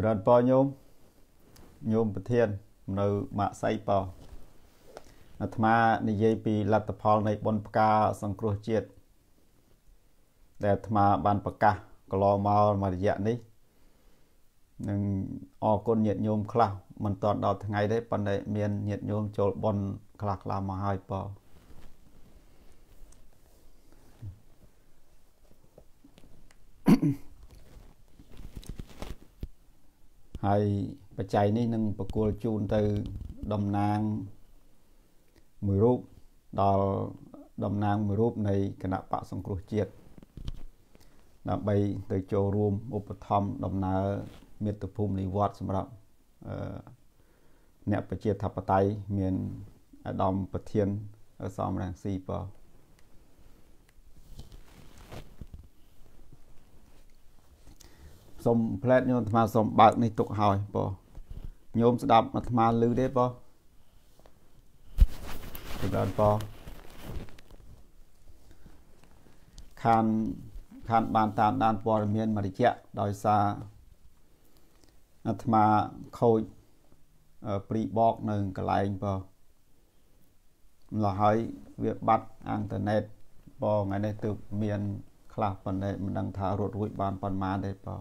ចរិតពញោមញោមប្រធាននៅម៉ាក់សៃប៉អាត្មានិយាយពីលទ្ធផលនៃបុណ្យផ្កាសង្គ្រោះជាតិដែលអាត្មាបានប្រកាសកន្លងមកមួយរយៈនេះនឹងអរគុណញាតិញោមខ្លះមិនតាន់ដល់ថ្ងៃទេប៉ុន្តែមានញាតិញោមចូលបុណ្យខ្លះខ្លះមកហើយប៉ ហើយបច្ច័យនេះនឹងប្រគល់ជូនទៅតំណាងមួយរូបដល់តំណាងមួយរូបនៃគណៈបកសង្គ្រោះជាតិដើម្បីទៅចូលរួមឧបត្ថម្ភដំណើរមាតុភូមិនិវត្តសម្រាប់អឺអ្នកប្រជាធិបតេយ្យមានអាដាមប្រធានសំរងស៊ីបើ សុំផ្លែតញោមអាត្មាសុំបើកនេះទុកហើយបើញោមស្ដាប់អាត្មាឮទេបើចម្រើនបើខានខានបានតាមដានព័ត៌មានមរិយៈដោយសារអាត្មាខូចព្រីបកនៅកន្លែងបើម្ល៉េះហើយវាបាត់អ៊ីនធឺណិតបើថ្ងៃនេះទើបមានខ្លះប៉ុន្តែមិនដឹងថារត់រួចបានប៉ុន្មានទេបើ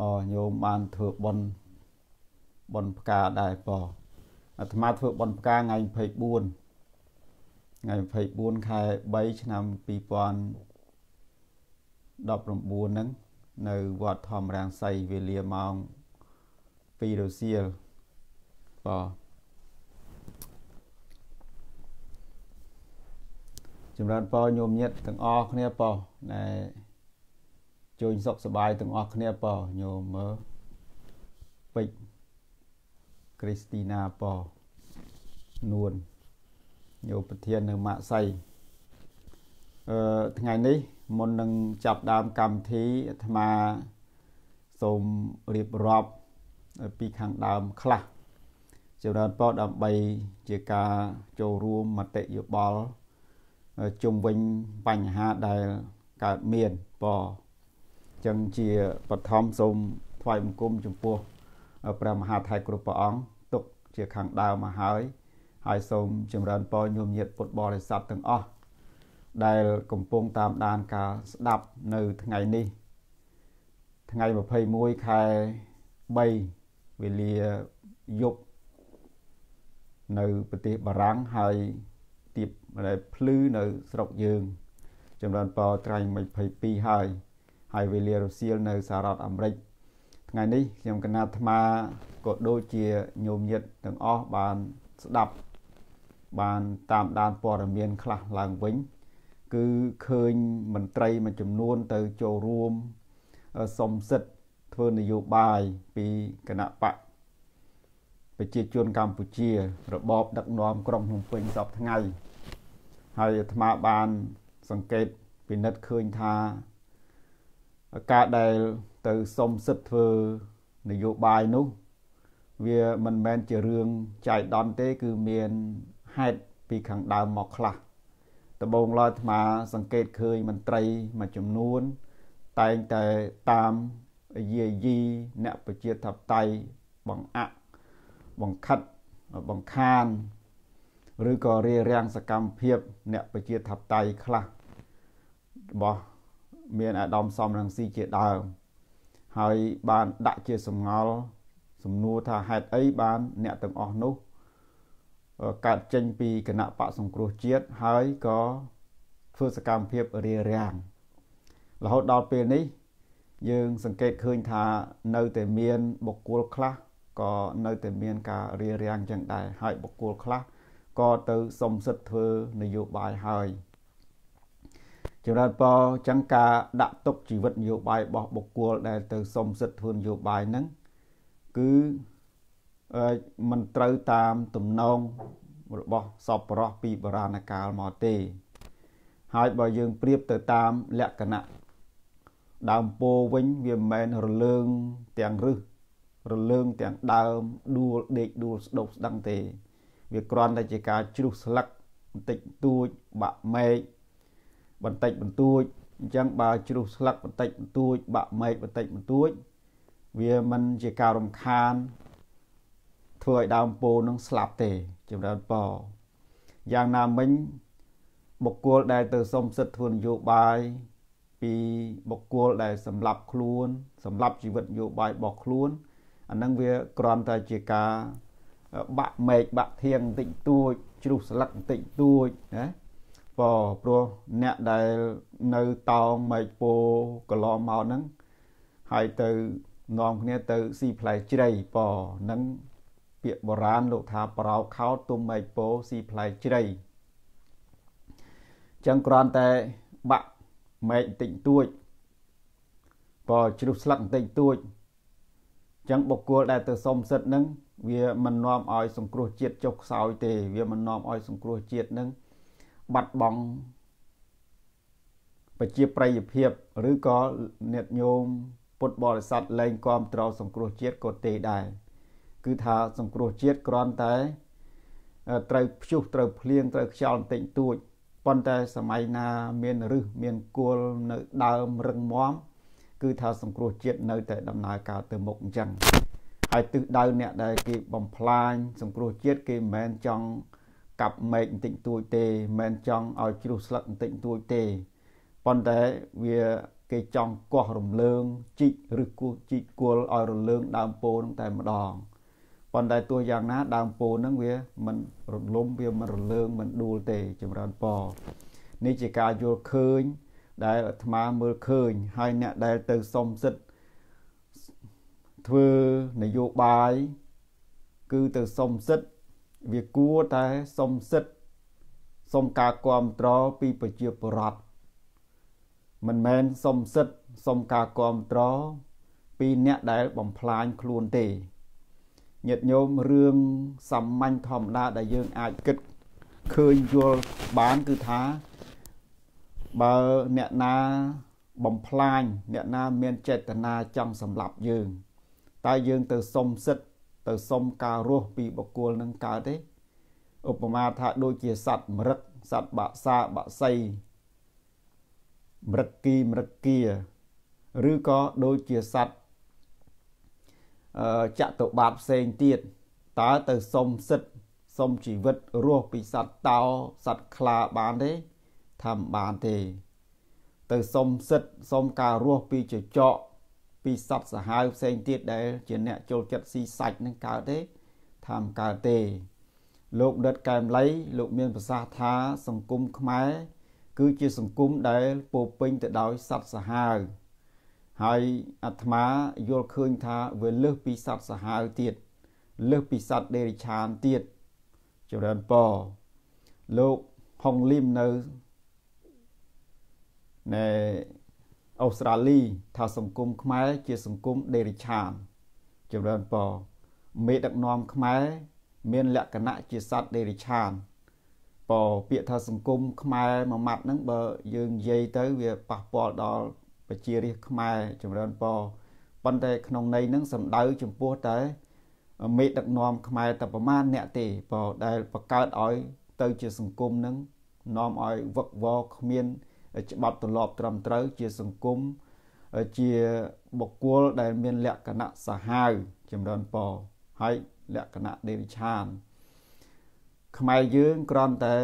អូញោមបានធ្វើបន់បន់ផ្កាដែរបើអាត្មាធ្វើបន់ផ្កាថ្ងៃ24ថ្ងៃ24ខែ3ឆ្នាំ2019ហ្នឹងនៅវត្តធម្មរាំងសីវេលាម៉ោង2រសៀលបាទចម្រើនពរញោមញាតិទាំងអស់គ្នាពរណែ ជួយសុខសប្បាយទាំងអស់គ្នាពរញោមមើលពេជ្រគ្រីស្ទីណាពរនួនញោមប្រធាននៅម៉ាក់សៃអឺថ្ងៃនេះមុននឹងចាប់ដើមកម្មវិធីអាត្មាសូមរៀបរាប់ពីខាងដើមខ្លះចម្រើនពរដើម្បីជាការចូលរួមមតិយោបល់ជុំវិញបញ្ហាដែលកើតមានព ចឹងជាបឋមសូមថ្វាយបង្គំចំពោះព្រះមហាថៃគ្រប់ព្រះអង្គទុកជាខាងដើមមកហើយហើយសូមចម្រើនពរញោមញាតពុទ្ធបរិស័ទទាំងអស់ដែលកំពុងតាមដានការស្ដាប់នៅថ្ងៃនេះ ថ្ងៃ21ខែ3វេលាយប់នៅប្រទេសបារាំងហើយទៀបដែលភ្លឺនៅស្រុកយើង ចម្រើនពរថ្ងៃ22ហើយ ហើយវេលារសៀលនៅសហរដ្ឋអាមេរិកថ្ងៃនេះខ្ញុំកណាត់អាត្មាក៏ដូចជាញោមញាតទាំងអស់បានស្ដាប់បានតាមដានព័ត៌មានខ្លះឡើងវិញ គឺឃើញមន្ត្រីមួយចំនួនទៅចូលរួមសុំសិទ្ធធ្វើនយោបាយពីគណៈបកប្រជាជនកម្ពុជា របបដឹកនាំក្រុងភ្នំពេញសពថ្ងៃហើយអាត្មាបានសង្កេតពិនិត្យឃើញថា ការដែលទៅសុំសិទ្ធធ្វើនយោបាយនោះវាមិនមែនជារឿងចៃដន្យទេ គឺមានហេតុពីខាងដើមមកខ្លះដំបូងឡើយអាត្មាសង្កេតឃើញមន្ត្រីមួយចំនួន តែងតែតាមយាយីអ្នកប្រជាធិបតេយ្យបង្អាក់បង្ខិតបង្ខានឬក៏រារាំងសកម្មភាព អ្នកប្រជាធិបតេយ្យខ្លះរបស់ មានអាដាមសំរងស៊ីជាដើមហើយបានដាក់ជាសំងល់សំណួរថាហេតុអីបានអ្នកទាំងអស់នោះកើតចេញពីគណៈបកសង្គ្រោះជាតិហើយក៏ធ្វើសកម្មភាពរារាំងរហូតដល់ពេលនេះ យើង សង្កេតឃើញថានៅតែមានបុគ្គលខ្លះក៏នៅតែមានការរារាំងចឹងដែរហើយបុគ្គលខ្លះក៏ទៅសុំសិទ្ធធ្វើនយោបាយហើយ ចម្រើនពរចឹងការដាក់ទុកជីវិតនយោបាយរបស់បុគ្គលដែលទៅសុំសិទ្ធិធ្វើនយោបាយហ្នឹងគឺមិនត្រូវតាមទំនងរបស់សពរោះពីបុរាណកាលមកទេ ហើយបើយើងប្រៀបទៅតាមលក្ខណៈដើមពោវិញវាមិនមែនរលើងទាំងរឹសរលើងទាំងដើមដួលដេកដួលស្ដុកស្ដឹងទេ វាគ្រាន់តែជាការជ្រុះស្លឹកបន្តិចតួចបាក់មែក បន្តិចបន្តួចអញ្ចឹងបើជ្រុះស្លឹកបន្តិចបន្តួច បាក់មែកបន្តិចបន្តួច វាមិនជាការរំខាន ធ្វើឲ្យដើមពោនឹងស្លាប់ទេចម្រើនពរយ៉ាងណាមិញបុគ្គលដែលទៅសុំសិទ្ធិធ្វើនយោបាយពីបុគ្គលដែលសម្លាប់ខ្លួន សម្លាប់ជីវិតនយោបាយរបស់ខ្លួនអានឹងវាគ្រាន់តែជាការបាក់មែកបាក់ធៀងបន្តិចតួចជ្រុះស្លឹកបន្តិចតួចណា ព្រោះព្រោះអ្នកដែលនៅតោងមែកពោកន្លងមកហ្នឹងហើយទៅនាំគ្នាទៅស៊ីផ្លែជ្រៃប៉នឹងពាក្យបុរាណលោកថាប្រោខោតទុំមែកពោស៊ីផ្លែជ្រៃចឹងគ្រាន់តែបាក់មែកបន្តិចតួចប៉ជ្រុះស្លឹកបន្តិចតួចចឹងបុគ្គលដែលទៅសុំសិទ្ធនឹងវាមិននាំឲ្យសង្គ្រោះជាតិចុះខ្សោយទេ វាមិននាំឲ្យសង្គ្រោះជាតិនឹង បាត់បង់ប្រជាប្រិយភាពឬក៏ញាតញោមពុទ្ធបរិស័ទលែងគ្រប់ត្រសង្គ្រោះជាតិក៏ទេដែរគឺថាសង្គ្រោះជាតិគ្រាន់តែត្រូវព្យុះត្រូវភ្លៀងត្រូវខ្យល់បន្តិចតួចប៉ុន្តែសម័យណាមានរឹសមានគល់នៅដើមរឹងមាំគឺថាសង្គ្រោះជាតិនៅតែដំណើរការទៅមុខអញ្ចឹងហើយទិសដៅអ្នកដែលគេបំផ្លាញសង្គ្រោះជាតិគេមិនមែនចង់ កាប់មែកបន្តិចតួចទេមិនមែនចង់ឲ្យជ្រុះស្លឹកបន្តិចតួចទេប៉ុន្តែវាគេចង់កោះរំលើងជីកឬគោះជីកគល់ឲ្យរលើងដើមពោនឹងតែម្ដងប៉ុន្តែទោះយ៉ាងណាដើមពោនឹងវាមិនរលំវាមិនរលើងមិនដួលទេចម្រើនពនេះជាការយល់ឃើញ ដែលអាត្មាមើលឃើញ ហើយអ្នកដែលទៅសុំសិទ្ធធ្វើនយោបាយគឺទៅសុំសិទ្ធ វាគួរតែសុំសិទ្ធសុំការគ្រប់គ្រងពីប្រជាពលរដ្ឋមិនមែនសុំសិទ្ធសុំការគ្រប់គ្រងពីអ្នកដែលបំផ្លាញខ្លួនទេញាតិញោមរឿងសាមញ្ញធម្មតាដែលយើងអាចគិតឃើញយល់បានគឺថាបើអ្នកណាបំផ្លាញអ្នកណាមានចេតនាចង់សម្លាប់យើងតើយើងទៅសុំសិទ្ធ ទៅសុំការរស់ពីបុគ្គលនឹងកើតទេឧបមាថាដូចជាសត្វមរឹកសត្វបាក់សាបាក់សីមរឹកគីមរឹកគាឬក៏ដូចជាសត្វអឺចតុបាទផ្សេងទៀតតើទៅសុំសិទ្ធសុំជីវិតរស់ពីសត្វតោសត្វខ្លាបានទេថាមិនបានទេ ទៅសុំសិទ្ធសុំការរស់ពីចចក ពីសត្វសាហាវផ្សេងទៀតដែល ជាអ្នកចូលចិត្តស៊ីសាច់នឹងកើតទេថាមិនកើតទេ លោកដិតកែមលៃលោកមានប្រសាសន៍ថា សង្គមខ្មែរគឺជាសង្គមដែលពោពេញទៅដោយសត្វសាហាវហើយអាត្មាយល់ឃើញថាវាលើសពីសត្វសាហាវទៀតលើសពីសត្វដេរិឆានទៀតចម្រើនពរលោកហុងលឹមនៅណែ អូស្ត្រាលីថាសង្គមខ្មែរជាសង្គមដេរិឆានចម្រើនពរមេដឹកនាំខ្មែរមានលក្ខណៈជាសត្វដេរិឆានពពាក្យថាសង្គមខ្មែរមួយម៉ាត់ហ្នឹងបើយើងនិយាយទៅវាប៉ះពាល់ដល់ប្រជារាស្ត្រខ្មែរចម្រើនពប៉ុន្តែក្នុងន័យហ្នឹងសំដៅចំពោះតែមេដឹកនាំខ្មែរតែប្រមាណអ្នកទេពដែលបង្កើតឲ្យទៅជាសង្គមហ្នឹងនាំឲ្យវឹកវរគ្មាន ច្បាប់ទម្លាប់ត្រឹមត្រូវជាសង្គមជាបុគ្គលដែលមានលក្ខណៈសាហាវចម្រើនពហើយលក្ខណៈដេរិឆានខ្មែរយើងគ្រាន់តែ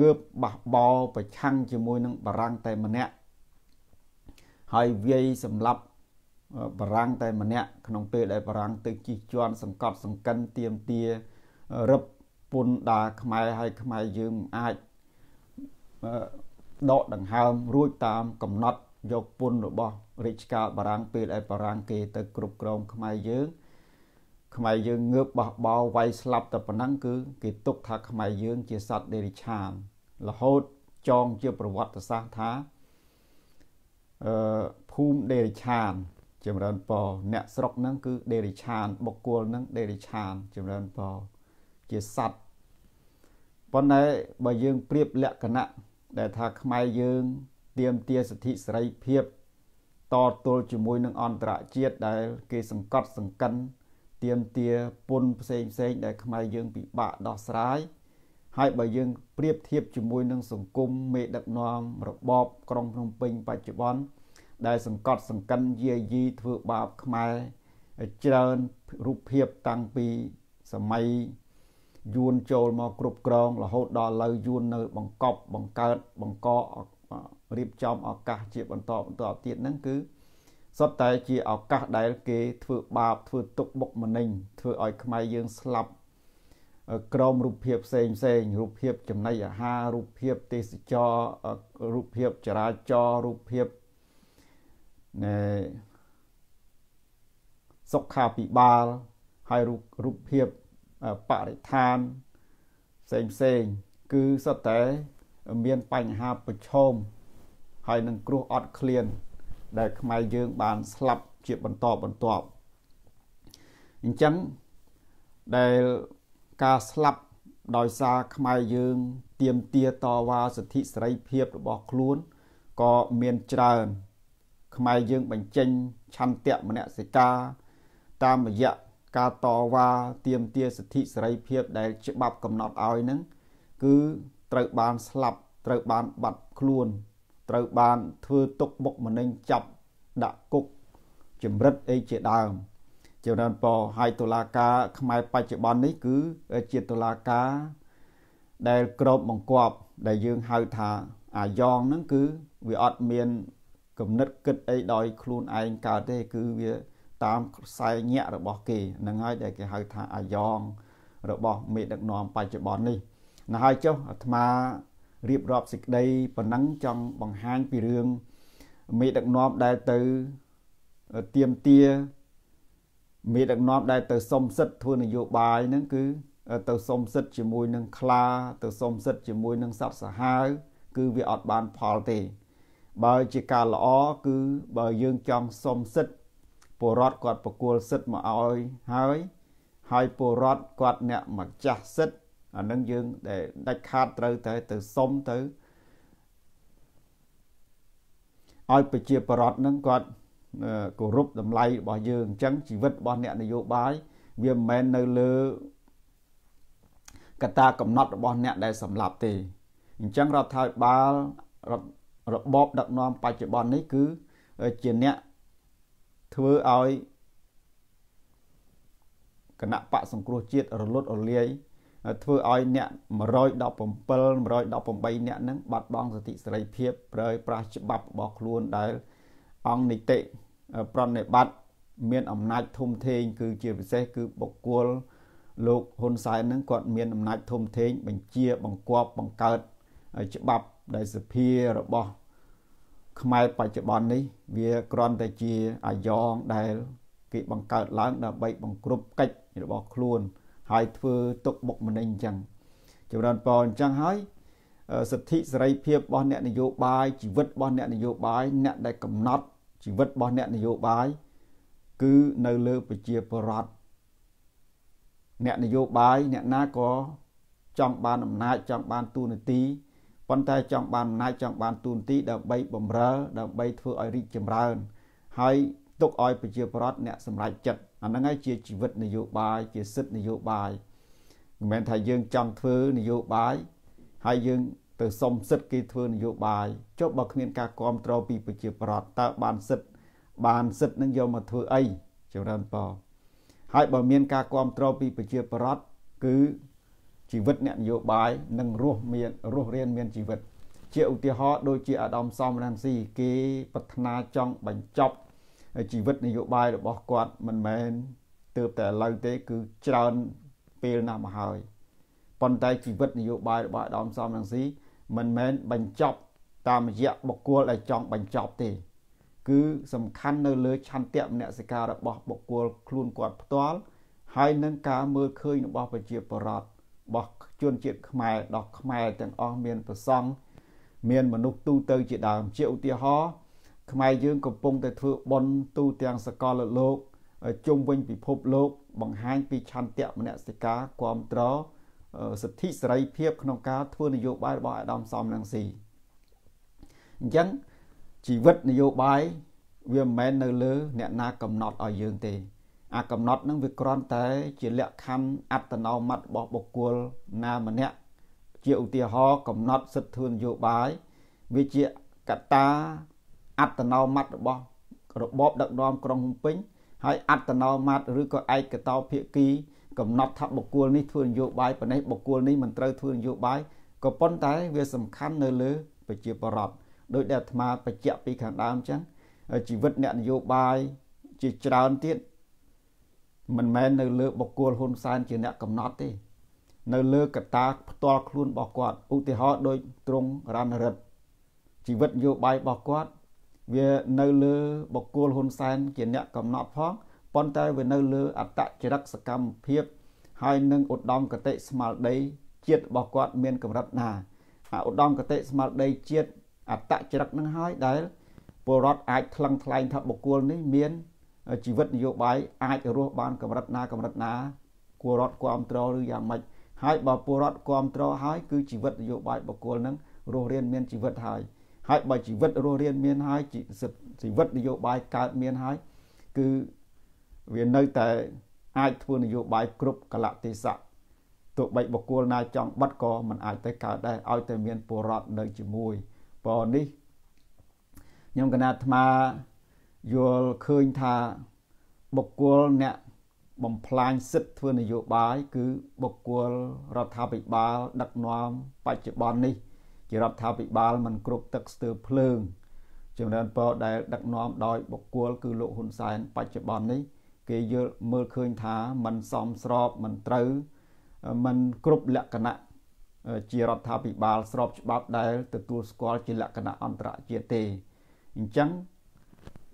ងើបបះបោប្រឆាំងជាមួយនឹងបារាំងតែម្នាក់ហើយវាយសម្លាប់បារាំងតែម្នាក់ក្នុងពេលដែលបារាំងទៅជិះជាន់សង្កត់សង្កិនទៀមទារឹបពុនដាខ្មែរហើយខ្មែរយើងអាច ដកដង្ហើមរួចតាមកំណត់យកពុនរបស់រាជការបារាំងពេលដែលបារាំងគេទៅគ្រប់គ្រងខ្មែរយើងខ្មែរយើងងើបបះបោវាយស្លាប់តែប៉ុណ្ណឹងគឺគេទុកថាខ្មែរយើងជាសត្វដេរិឆានរហូតចងជាប្រវត្តិសាស្ត្រថាអឺភូមិដេរិឆានចម្រើនពអ្នកស្រុកហ្នឹងគឺដេរិឆានបុគ្គលហ្នឹងដេរិឆានចម្រើនពជាសត្វប៉ុន្តែបើយើងប្រៀបលក្ខណៈ ដែលថាខ្មែរយើងទៀមទាសិទ្ធិសេរីភាពតទល់ជាមួយនឹងអន្តរជាតិដែល គេសង្កត់សង្កិនទៀមទាពុនផ្សេងផ្សេងដែលខ្មែរយើងពិបាកដោះស្រាយហើយបើយើងប្រៀបធៀបជាមួយនឹងសង្គមមេដឹកនាំរបបក្រុងភ្នំពេញបច្ចុប្បន្នដែលសង្កត់សង្កិនយាយីធ្វើបាបខ្មែរច្រើនរូបភាពតាំងពីសម័យ យួនចូលមកគ្រប់គ្រងរហូតដល់លើយួននៅ បង្កប់បង្កើតបង្ករៀបចំឱកាសជាបន្តបន្តទៀតហ្នឹងគឺសុទ្ធតែជាឱកាសដែលគេធ្វើបាបធ្វើទុកបុកម្នេញធ្វើឲ្យខ្មែរយើងស្លាប់ក្រមរូបភាពផ្សេងផ្សេងរូបភាពចំណីអាហាររូបភាពទេសចររូបភាពចរាចររូបភាពណែសុខាភិបាលហើយរូបរូបភាព បរិស្ថានផ្សេងផ្សេងគឺសុទ្ធតែមានបញ្ហាប្រឈមហើយនឹងគ្រោះអត់ឃ្លាន ដែលខ្មែរយើងបានស្លាប់ជាបន្តបន្ទាប់អញ្ចឹងដែលការស្លាប់ដោយសារខ្មែរយើងទៀមទាតវ៉ាសិទ្ធិសេរីភាពរបស់ខ្លួនក៏មានច្រើនខ្មែរយើងបញ្ចេញឆន្ទៈមនសិការតាមរយៈ ការតវ៉ាទៀមទាសិទ្ធិសេរីភាពដែលច្បាប់កំណត់ឲ្យនឹងគឺត្រូវបានស្លាប់ត្រូវបានបាត់ខ្លួន ត្រូវបានធ្វើទុកបុកម្នេញចាប់ដាក់គុកចម្រិតអីជាដើមចម្រើនពរហើយតុលាការខ្មែរបច្ចុប្បន្ននេះគឺជាតុលាការដែលក្របបង្គាប់ដែលយើងហៅថាអាយ៉ងហ្នឹងគឺវាអត់មានគំនិតគិតអីដោយខ្លួនឯងកើតទេគឺវា តាមខ្សែញាក់របស់គេនឹងហើយដែលគេហៅថាអាយ៉ងរបស់មេដឹកនាំបច្ចុប្បន្ននេះណាហើយចុះអាត្មារៀបរាប់សេចក្តីប៉ុណ្ណឹងចង់បង្ហាញពីរឿងមេដឹកនាំដែលទៅទៀមទាមេដឹកនាំដែលទៅសុំសិទ្ធធ្វើនយោបាយហ្នឹងគឺទៅសុំសិទ្ធជាមួយនឹងខ្លាទៅសុំសិទ្ធជាមួយនឹងសត្វសាហាវគឺវាអត់បានផលទេ បើជាការល្អគឺបើយើងចង់សុំសិទ្ធ ពលរដ្ឋគាត់ប្រគល់សិទ្ធមកឲ្យហើយហើយពលរដ្ឋគាត់អ្នកម្ចាស់សិទ្ធអានឹងយើងដែលដាច់ខាតត្រូវតែទៅសុំទៅឲ្យប្រជាពលរដ្ឋនឹងគាត់គោរពតម្លៃរបស់យើងអញ្ចឹងជីវិតរបស់អ្នកនយោបាយវាមិនមែននៅលើកត្តាកំណត់របស់អ្នកដែលសម្លាប់ទេអញ្ចឹងរដ្ឋាភិបាលរបបដឹកនាំបច្ចុប្បន្ននេះគឺជាអ្នក ធ្វើឲ្យគណៈបកសង្គ្រោះជាតិរលត់រលាយធ្វើឲ្យអ្នក117 118អ្នកហ្នឹងបាត់បង់សិទ្ធិសេរីភាពប្រើប្រាស់ច្បាប់របស់ខ្លួនដែលអង្គនីតិប្រណិប័តមានអំណាចធំធេងគឺជាពិសេសគឺបុគ្គលលោកហ៊ុនសែននឹងគាត់មានអំណាចធំធេងបញ្ជាបង្គាប់បង្កើតច្បាប់ដែលសភារបស់ ខ្មែរបច្ចុប្បន្ននេះវាគ្រាន់តែជាអាយ៉ងដែលគេបង្កើតឡើងដើម្បីបង្ក្រប់កិច្ចរបស់ខ្លួន ហើយធ្វើទុកបុកម្នេញអញ្ចឹងចម្រើនពរអញ្ចឹងហើយសិទ្ធិសេរីភាពរបស់អ្នកនយោបាយជីវិតរបស់អ្នកនយោបាយអ្នកដែលកំណត់ជីវិតរបស់អ្នកនយោបាយគឺនៅលើប្រជាពលរដ្ឋអ្នកនយោបាយអ្នកណាក៏ចង់បានអំណាចចង់បានទូនាទី ប៉ុន្តែចង់បានអំណាចចង់បានទូនាទីដើម្បីបំរើ ដើម្បីធ្វើឲ្យរីកចម្រើន ហើយទុកឲ្យប្រជាពលរដ្ឋអ្នកសម្រេចចិត្តអាហ្នឹងហើយជាជីវិតនយោបាយជាសិទ្ធិនយោបាយមិនមែនថាយើងចង់ធ្វើនយោបាយហើយយើងទៅសុំសិទ្ធិគេធ្វើនយោបាយចុះបើគ្មានការគ្រប់គ្រងពីប្រជាប្រដ្ឋតើបានសិទ្ធិបានសិទ្ធិនឹងយកមកធ្វើអីចម្រើនពរហើយបើមានការគ្រប់គ្រងពីប្រជាប្រដ្ឋគឺ ជីវិតអ្នកនយោបាយនឹងរស់មានរស់រៀនមានជីវិត ជាឧទាហរណ៍ដូចជាអាដាមសំរងស៊ីគេប្រាថ្នាចង់បញ្ចប់ជីវិតនយោបាយរបស់គាត់មិនមែនទើបតែឥឡូវទេ គឺច្រើនពេលណាស់មកហើយប៉ុន្តែជីវិតនយោបាយរបស់អាដាមសំរងស៊ីមិនមែនបញ្ចប់តាមរយៈបុគ្គលដែលចង់បញ្ចប់ទេ គឺសំខាន់នៅលើឆន្ទៈមនសិការរបស់បុគ្គលខ្លួនគាត់ផ្ទាល់ហើយនឹងការមើលឃើញរបស់ប្រជាពលរដ្ឋ របស់ជនជាតិខ្មែរដល់ខ្មែរទាំងអស់មានប្រសង់មានមនុស្សទូទៅជាដើមជាឧទាហរណ៍ខ្មែរយើងកំពុងតែធ្វើបន់ទូទាំងសកលលោកជុំវិញពិភពលោក បង្ហាញពីឆន្ទៈមនសិការគ្រប់ត្រសិទ្ធិសេរីភាពក្នុងការធ្វើនយោបាយរបស់អាដាមសំរងស៊ីអញ្ចឹងជីវិតនយោបាយវាមិនមែននៅលើ អ្នកណាកំណត់ឲ្យយើងទេ អាកំណត់នឹងវាគ្រាន់តែ ជាលក្ខខណ្ឌអត្តនោម័តរបស់បុគ្គលណាម្នាក់ជាឧទាហរណ៍កំណត់សិទ្ធិធ្វើនយោបាយវាជាកត្តាអត្តនោម័តរបស់របបដឹកនាំក្រុងភ្នំពេញហើយអត្តនោម័តឬក៏ឯកតោភាគី កំណត់ថាបុគ្គលនេះធ្វើនយោបាយប៉ុណ្ណេះបុគ្គលនេះមិនត្រូវធ្វើនយោបាយក៏ប៉ុន្តែវាសំខាន់នៅលើប្រជាពលរដ្ឋដោយដែលអាត្មាបញ្ជាក់ពីខាងដើមអញ្ចឹងជីវិតអ្នកនយោបាយជាច្រើនទៀត មិនមែននៅលើបុគ្គលហ៊ុនសែនជាអ្នកកំណត់ទេ នៅលើកត្តាផ្ទាល់ខ្លួនរបស់គាត់ឧទាហរណ៍ដូចត្រង់រណរិទ្ធជីវិតនយោបាយរបស់គាត់វានៅលើបុគ្គលហ៊ុនសែនជាអ្នកកំណត់ផងប៉ុន្តែវានៅលើអត្តចរិតសកម្មភាព ហើយនឹងឧត្តមគតិស្មារតីជាតិរបស់គាត់មានកម្រិតណាអាឧត្តមគតិស្មារតីជាតិអត្តចរិតនឹងហើយដែលពលរដ្ឋអាចថ្លឹងថ្លែងថាបុគ្គលនេះមាន ជីវិតនយោបាយអាចរស់បានកម្រិតណាកម្រិតណាគួររដ្ឋគ្រប់គ្រងឬយ៉ាងម៉េចហើយបើពលរដ្ឋគ្រប់គ្រងហើយគឺជីវិតនយោបាយបុគ្គលនឹងរស់រានមានជីវិតហើយហើយបើជីវិតរស់រានមានហើយជីវិតនយោបាយកើតមានហើយគឺវានៅតែអាចធ្វើនយោបាយគ្រប់កលៈទេសៈទោះបីបុគ្គលណាចង់បិទក៏មិនអាចទៅកើតដែរឲ្យតែមានពលរដ្ឋនៅជាមួយព្រោះនេះខ្ញុំកណាអាត្មា យល់ឃើញថាបុគ្គលអ្នកបំផ្លាញសិទ្ធិធ្វើនយោបាយគឺបុគ្គលរដ្ឋាភិបាលដឹកនាំបច្ចុប្បន្ននេះជារដ្ឋាភិបាលមិនគ្រប់ទឹកស្ទើរភ្លើងចម្រើនពរដែលដឹកនាំដោយបុគ្គលគឺលោកហ៊ុនសែនបច្ចុប្បន្ននេះគេយល់មើលឃើញថាมันសមស្របมันត្រូវมันគ្រប់លក្ខណៈជារដ្ឋាភិបាលស្របច្បាប់ដែលទទួលស្គាល់ជាលក្ខណៈអន្តរជាតិទេអញ្ចឹង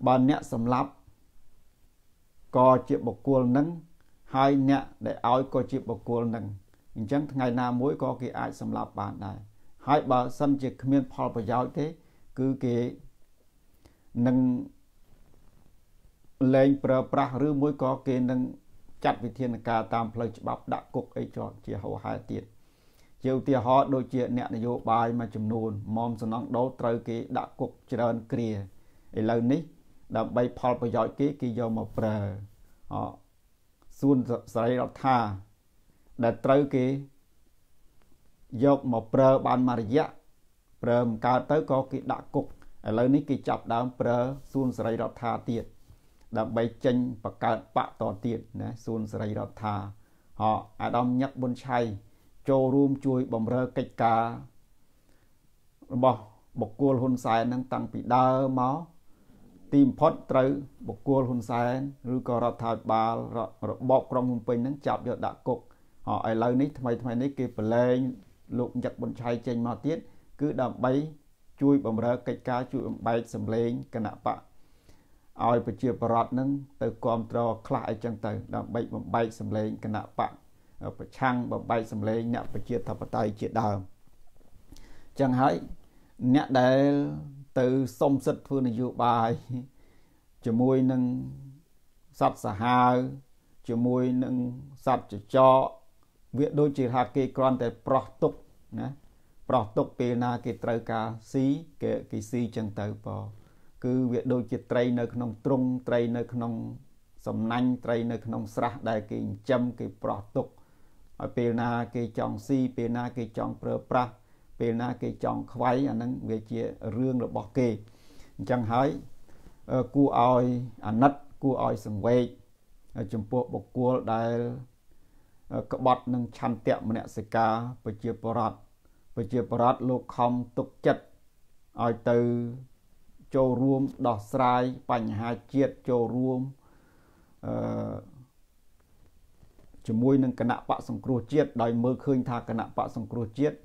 បើអ្នកសម្លាប់ក៏ជាបុគ្គលនឹងហើយអ្នកដែលឲ្យក៏ជាបុគ្គលនឹងអញ្ចឹងថ្ងៃណាមួយក៏គេអាចសម្លាប់បានដែរហើយបើសិនជាគ្មានផលប្រយោជន៍ទេ គឺគេនឹងលែងប្រើប្រាស់ឬមួយក៏គេនឹងចាត់វិធានការតាមផ្លូវច្បាប់ដាក់គុកអីចោតជាហោហែទៀតជាឧទាហរណ៍ដូចជាអ្នកនយោបាយមួយចំនួនមុំសំណងដោត្រូវគេដាក់គុកច្រើនគ្រាឥឡូវនេះ ដើម្បីផលប្រយោជន៍គេគេយកមកប្រើអសួនសេរីរដ្ឋាដែលត្រូវគេយកមកប្រើបានមួយរយៈប្រើមិនកើតទៅក៏គេដាក់គុកឥឡូវនេះគេចាប់ដើមប្រើសួនសេរីរដ្ឋាទៀតដើម្បីចេញបង្កើតបកតទៀតណាសួនសេរីរដ្ឋាហោអាដាមញឹកប៊ុនឆៃចូលរួមជួយបម្រើកិច្ចការរបស់បុគ្គលហ៊ុនសែននឹងតាំងពីដើមមក ទីបំផុតត្រូវបុគ្គលហ៊ុនសែនឬក៏រដ្ឋាភិបាលរបបក្រុងភ្នំពេញនឹងចាប់យកដាក់គុកឥឡូវនេះថ្មីថ្មីនេះគេប្រឡែងលោកញឹកប៊ុនឆៃចេញមកទៀតគឺដើម្បីជួយបម្រើកិច្ចការជួយបំបែកសម្លេងគណៈបកឲ្យប្រជាប្រដ្ឋនឹងទៅគ្រប់គ្រងខ្លះអីចឹងទៅដើម្បីបំបែកសម្លេងគណៈបកប្រឆាំងបំបែកសម្លេងអ្នកប្រជាធិបតេយ្យជាដើមចឹងហើយអ្នកដែល ទៅសុំសិទ្ធិធ្វើនយោបាយជាមួយនឹងសត្វសាហាវជាមួយនឹងសត្វចចកវាដូចជាថាគេគ្រាន់តែប្រោះទុកណាប្រោះទុកពេលណាគេត្រូវការស៊ីគេគេស៊ីចឹងទៅបើគឺវាដូចជាត្រីនៅក្នុងទ្រុងត្រីនៅក្នុងសំណាញ់ត្រីនៅក្នុងស្រះដែលគេចិញ្ចឹមគេប្រោះទុកហើយពេលណាគេចង់ស៊ីពេលណាគេចង់ប្រើប្រាស់ ពេលណាគេចង់ខ្វាយអាហ្នឹងវាជារឿងរបស់គេអញ្ចឹងហើយគួរឲ្យអាណិតគួរឲ្យសង្វេគចំពោះបុគ្គលដែលក្បត់នឹងឆន្ទៈមនសិការប្រជាបរតប្រជាបរតលោកខំទុកចិត្តឲ្យទៅចូលរួមដោះស្រាយបញ្ហាជាតិចូលរួមអឺជាមួយនឹងគណៈបកសង្គ្រោះជាតិដោយមើលឃើញថាគណៈបកសង្គ្រោះជាតិ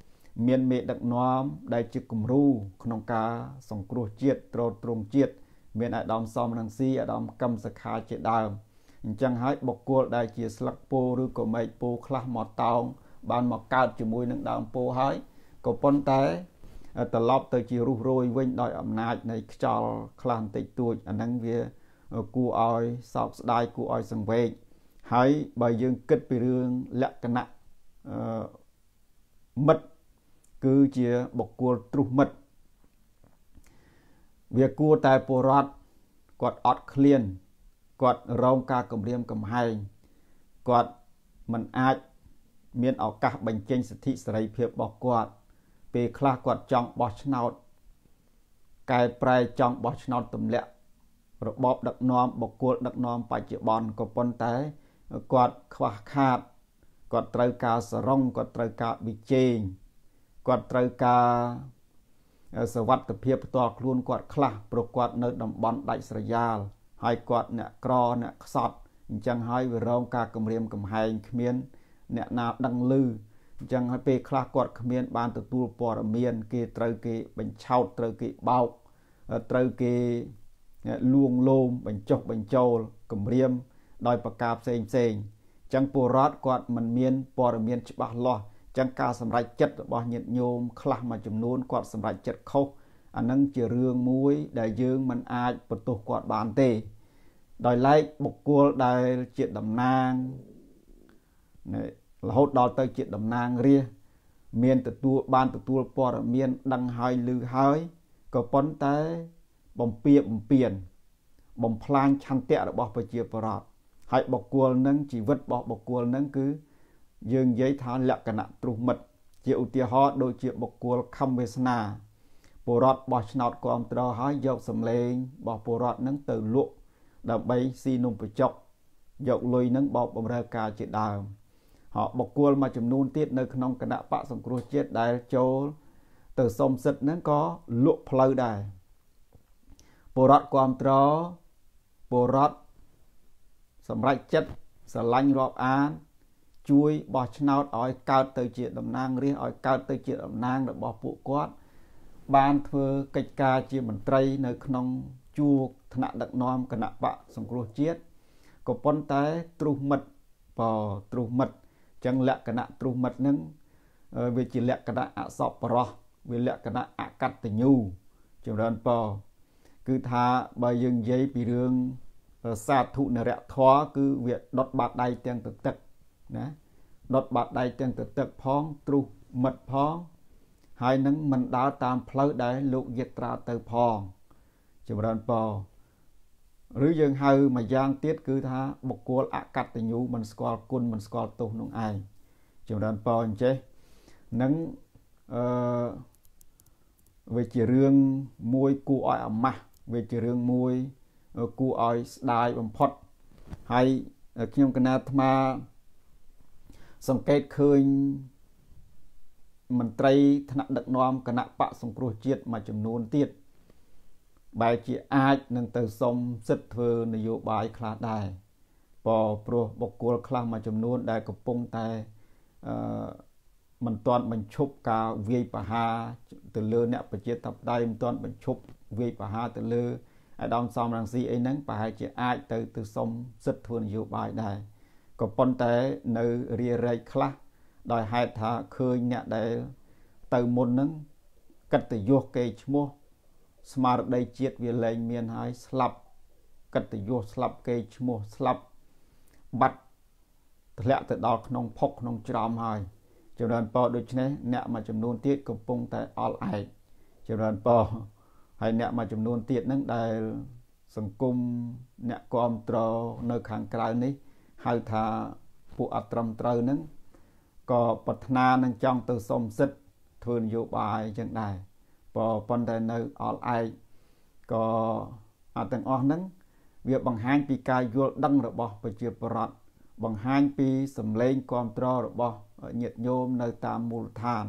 មានមេដឹកនាំដែលជាគំរូក្នុងការសង្គ្រោះជាតិត្រួតត្រងជាតិមានអាដាមសំរងស៊ីអាដាមកឹមសខាជាដើមអញ្ចឹងហើយបុគ្គលដែលជាស្លឹកពោឬក៏មែកពោខ្លះមកតោងបានមកកើតជាមួយនឹងដើមពោហើយក៏ប៉ុន្តែត្រឡប់ទៅជារុះរយវិញដោយអំណាចនៃខ្យល់ខ្លះបន្តិចតួចអាហ្នឹងវាគួរឲ្យសោកស្ដាយគួរឲ្យសង្វេគហើយបើយើងគិតពីរឿងលក្ខណៈមិត្ត គឺជាបុគ្គលទ្រុះមិត្តវាគួរតែពលរដ្ឋគាត់អត់ឃ្លានគាត់រងការគំរាមកំហែងគាត់មិនអាចមានឱកាសបញ្ចេញសិទ្ធិសេរីភាពរបស់គាត់ ពេលខ្លះគាត់ចង់បោះឆ្នោតកែប្រែចង់បោះឆ្នោតទម្លាក់របបដឹកនាំបុគ្គលដឹកនាំបច្ចុប្បន្នក៏ប៉ុន្តែគាត់ខ្វះខាតគាត់ត្រូវការសរងគាត់ត្រូវការវិជែង គាត់ត្រូវការសវត្ថភាពផ្ទាល់ខ្លួនគាត់ខ្លះព្រោះគាត់នៅតំបន់ដាច់ស្រយាលហើយគាត់អ្នកក្រអ្នកខ្សត់អញ្ចឹងហើយវារងការគំរាមកំហែងគ្មាន អ្នកណាដឹងឮអញ្ចឹងហើយពេលខ្លះគាត់គ្មាន បានទទួលព័ត៌មាន គេត្រូវគេបញ្ឆោតត្រូវគេបោកត្រូវគេលួងលោមបញ្ចុះបញ្ចូលគម្រាម ដោយប្រការផ្សេងផ្សេងអញ្ចឹងពលរដ្ឋគាត់មិនមានព័ត៌មានច្បាស់លាស់អញ្ចឹងការសម្រេចចិត្តរបស់ញាតិញោមខ្លះមួយចំនួនគាត់សម្រេចចិត្តខុសអានឹងជារឿងមួយដែលយើងមិនអាចបន្ទោសគាត់បានទេ ដោយឡែកបុគ្គលដែលជាតំណាងរហូតដល់ទៅជាតំណាងរាស្ត្រមានទទួលបានទទួលព័ត៌មានដឹងហើយឮហើយក៏ប៉ុន្តែបំពៀបំពៀនបំផ្លាញឆន្ទៈរបស់ប្រជាពលរដ្ឋហើយបុគ្គលនឹងជីវិតរបស់បុគ្គលនឹងគឺ យើងនិយាយថាលក្ខណៈទ្រុះមិត្តជាឧទាហរណ៍ដូចជាបុគ្គលខំវាសនាពលរដ្ឋបោះឆ្នោតគ្រប់ត្រហើយយកសម្លេងរបស់ពលរដ្ឋនឹងទៅលក់ដើម្បីស៊ីនំបញ្ចុកយកលុយនឹងបោកបំរើការជាដើមហោបុគ្គលមួយចំនួនទៀតនៅក្នុងគណៈបកសង្គ្រោះជាតិដែលចូលទៅសុំសិទ្ធនឹងក៏លក់ផ្លូវដែរពលរដ្ឋគ្រប់ត្រពលរដ្ឋសម្រេចចិត្តស្រឡាញ់រាប់អាន ជួយបោះឆ្នោតឲ្យកើតទៅជាតំណាងរាស្ត្រឲ្យកើតទៅជាតំណាងរបស់ពួកគាត់ បានធ្វើកិច្ចការជាមន្ត្រីនៅក្នុងជួរថ្នាក់ដឹកនាំគណៈបកសង្គ្រោះជាតិក៏ប៉ុន្តែទ្រុះមិត្តបទ្រុះមិត្តចឹងលក្ខណៈទ្រុះមិត្តនឹងវាជាលក្ខណៈអសពរោះវាលក្ខណៈអកតញ្ញូចម្រើនពគឺថាបើយើងនិយាយពីរឿងសាធុនរៈធរគឺវាដុតបាតដៃទាំងទៅទឹក ណាដុតបាតដៃទាំងទៅទឹកផងទ្រុះមិត្តផងហើយនឹងមិនដើរតាមផ្លូវដែលលោកយត្រាទៅផងចម្រើនពឬយើងហៅមួយយ៉ាងទៀតគឺថាបុគ្គលអកតញ្ញូមិនស្គាល់គុណមិនស្គាល់ទោសនោះឯងចម្រើនពអញ្ចេះនឹងអឺវាជារឿងមួយគួរឲ្យអាម៉ាស់វាជារឿងមួយគួរឲ្យស្ដាយបំផុតហើយខ្ញុំកណាអាត្មា សង្កេតឃើញមន្ត្រីថ្នាក់ដឹកនាំគណៈបកសង្គ្រោះជាតិមួយចំនួនទៀតបែរជាអាចនឹងទៅសុំសិទ្ធិធ្វើនយោបាយខ្លះដែរព្រោះព្រោះបុគ្គលខ្លះមួយចំនួន ដែលកំពុងតែអឺមិនទាន់បញ្ឈប់ការវាយប្រហារទៅលើអ្នកប្រជាធិបតេយ្យមិនទាន់បញ្ឈប់វាយប្រហារទៅលើអាដាមសំរងស៊ីអីហ្នឹងប្រហែលជាអាចទៅទៅសុំសិទ្ធិធ្វើនយោបាយដែរ ក៏ប៉ុន្តែនៅរារែកខ្លះដោយហេតុថាឃើញអ្នកដែលទៅមុនហ្នឹងកិត្តិយសគេឈ្មោះ ស្មារតីជាតិវាលែងមានហើយស្លាប់កិត្តិយសស្លាប់គេឈ្មោះស្លាប់បាត់ធ្លាក់ទៅដល់ក្នុងភពក្នុងច្រំហើយចម្រើនពរដូច្នេះអ្នកមួយចំនួនទៀតកំពុងតែអល់ឯកចម្រើនពរហើយអ្នកមួយចំនួនទៀតហ្នឹងដែលសង្គមអ្នកគ្រប់ត្រនៅខាងក្រៅនេះ ហៅថាពួកអត្រឹមត្រូវហ្នឹងក៏ប្រាថ្នានឹងចង់ទៅសុំសិទ្ធធ្វើនយោបាយអញ្ចឹងដែរប៉ុន្តែនៅអល់ឯកក៏អត់ទាំងអស់ហ្នឹងវាបង្ហាញពីការយល់ដឹងរបស់ប្រជាពលរដ្ឋបង្ហាញពីសម្លេងគ្រប់ត្ររបស់ញាតិញោមនៅតាមមូលដ្ឋាន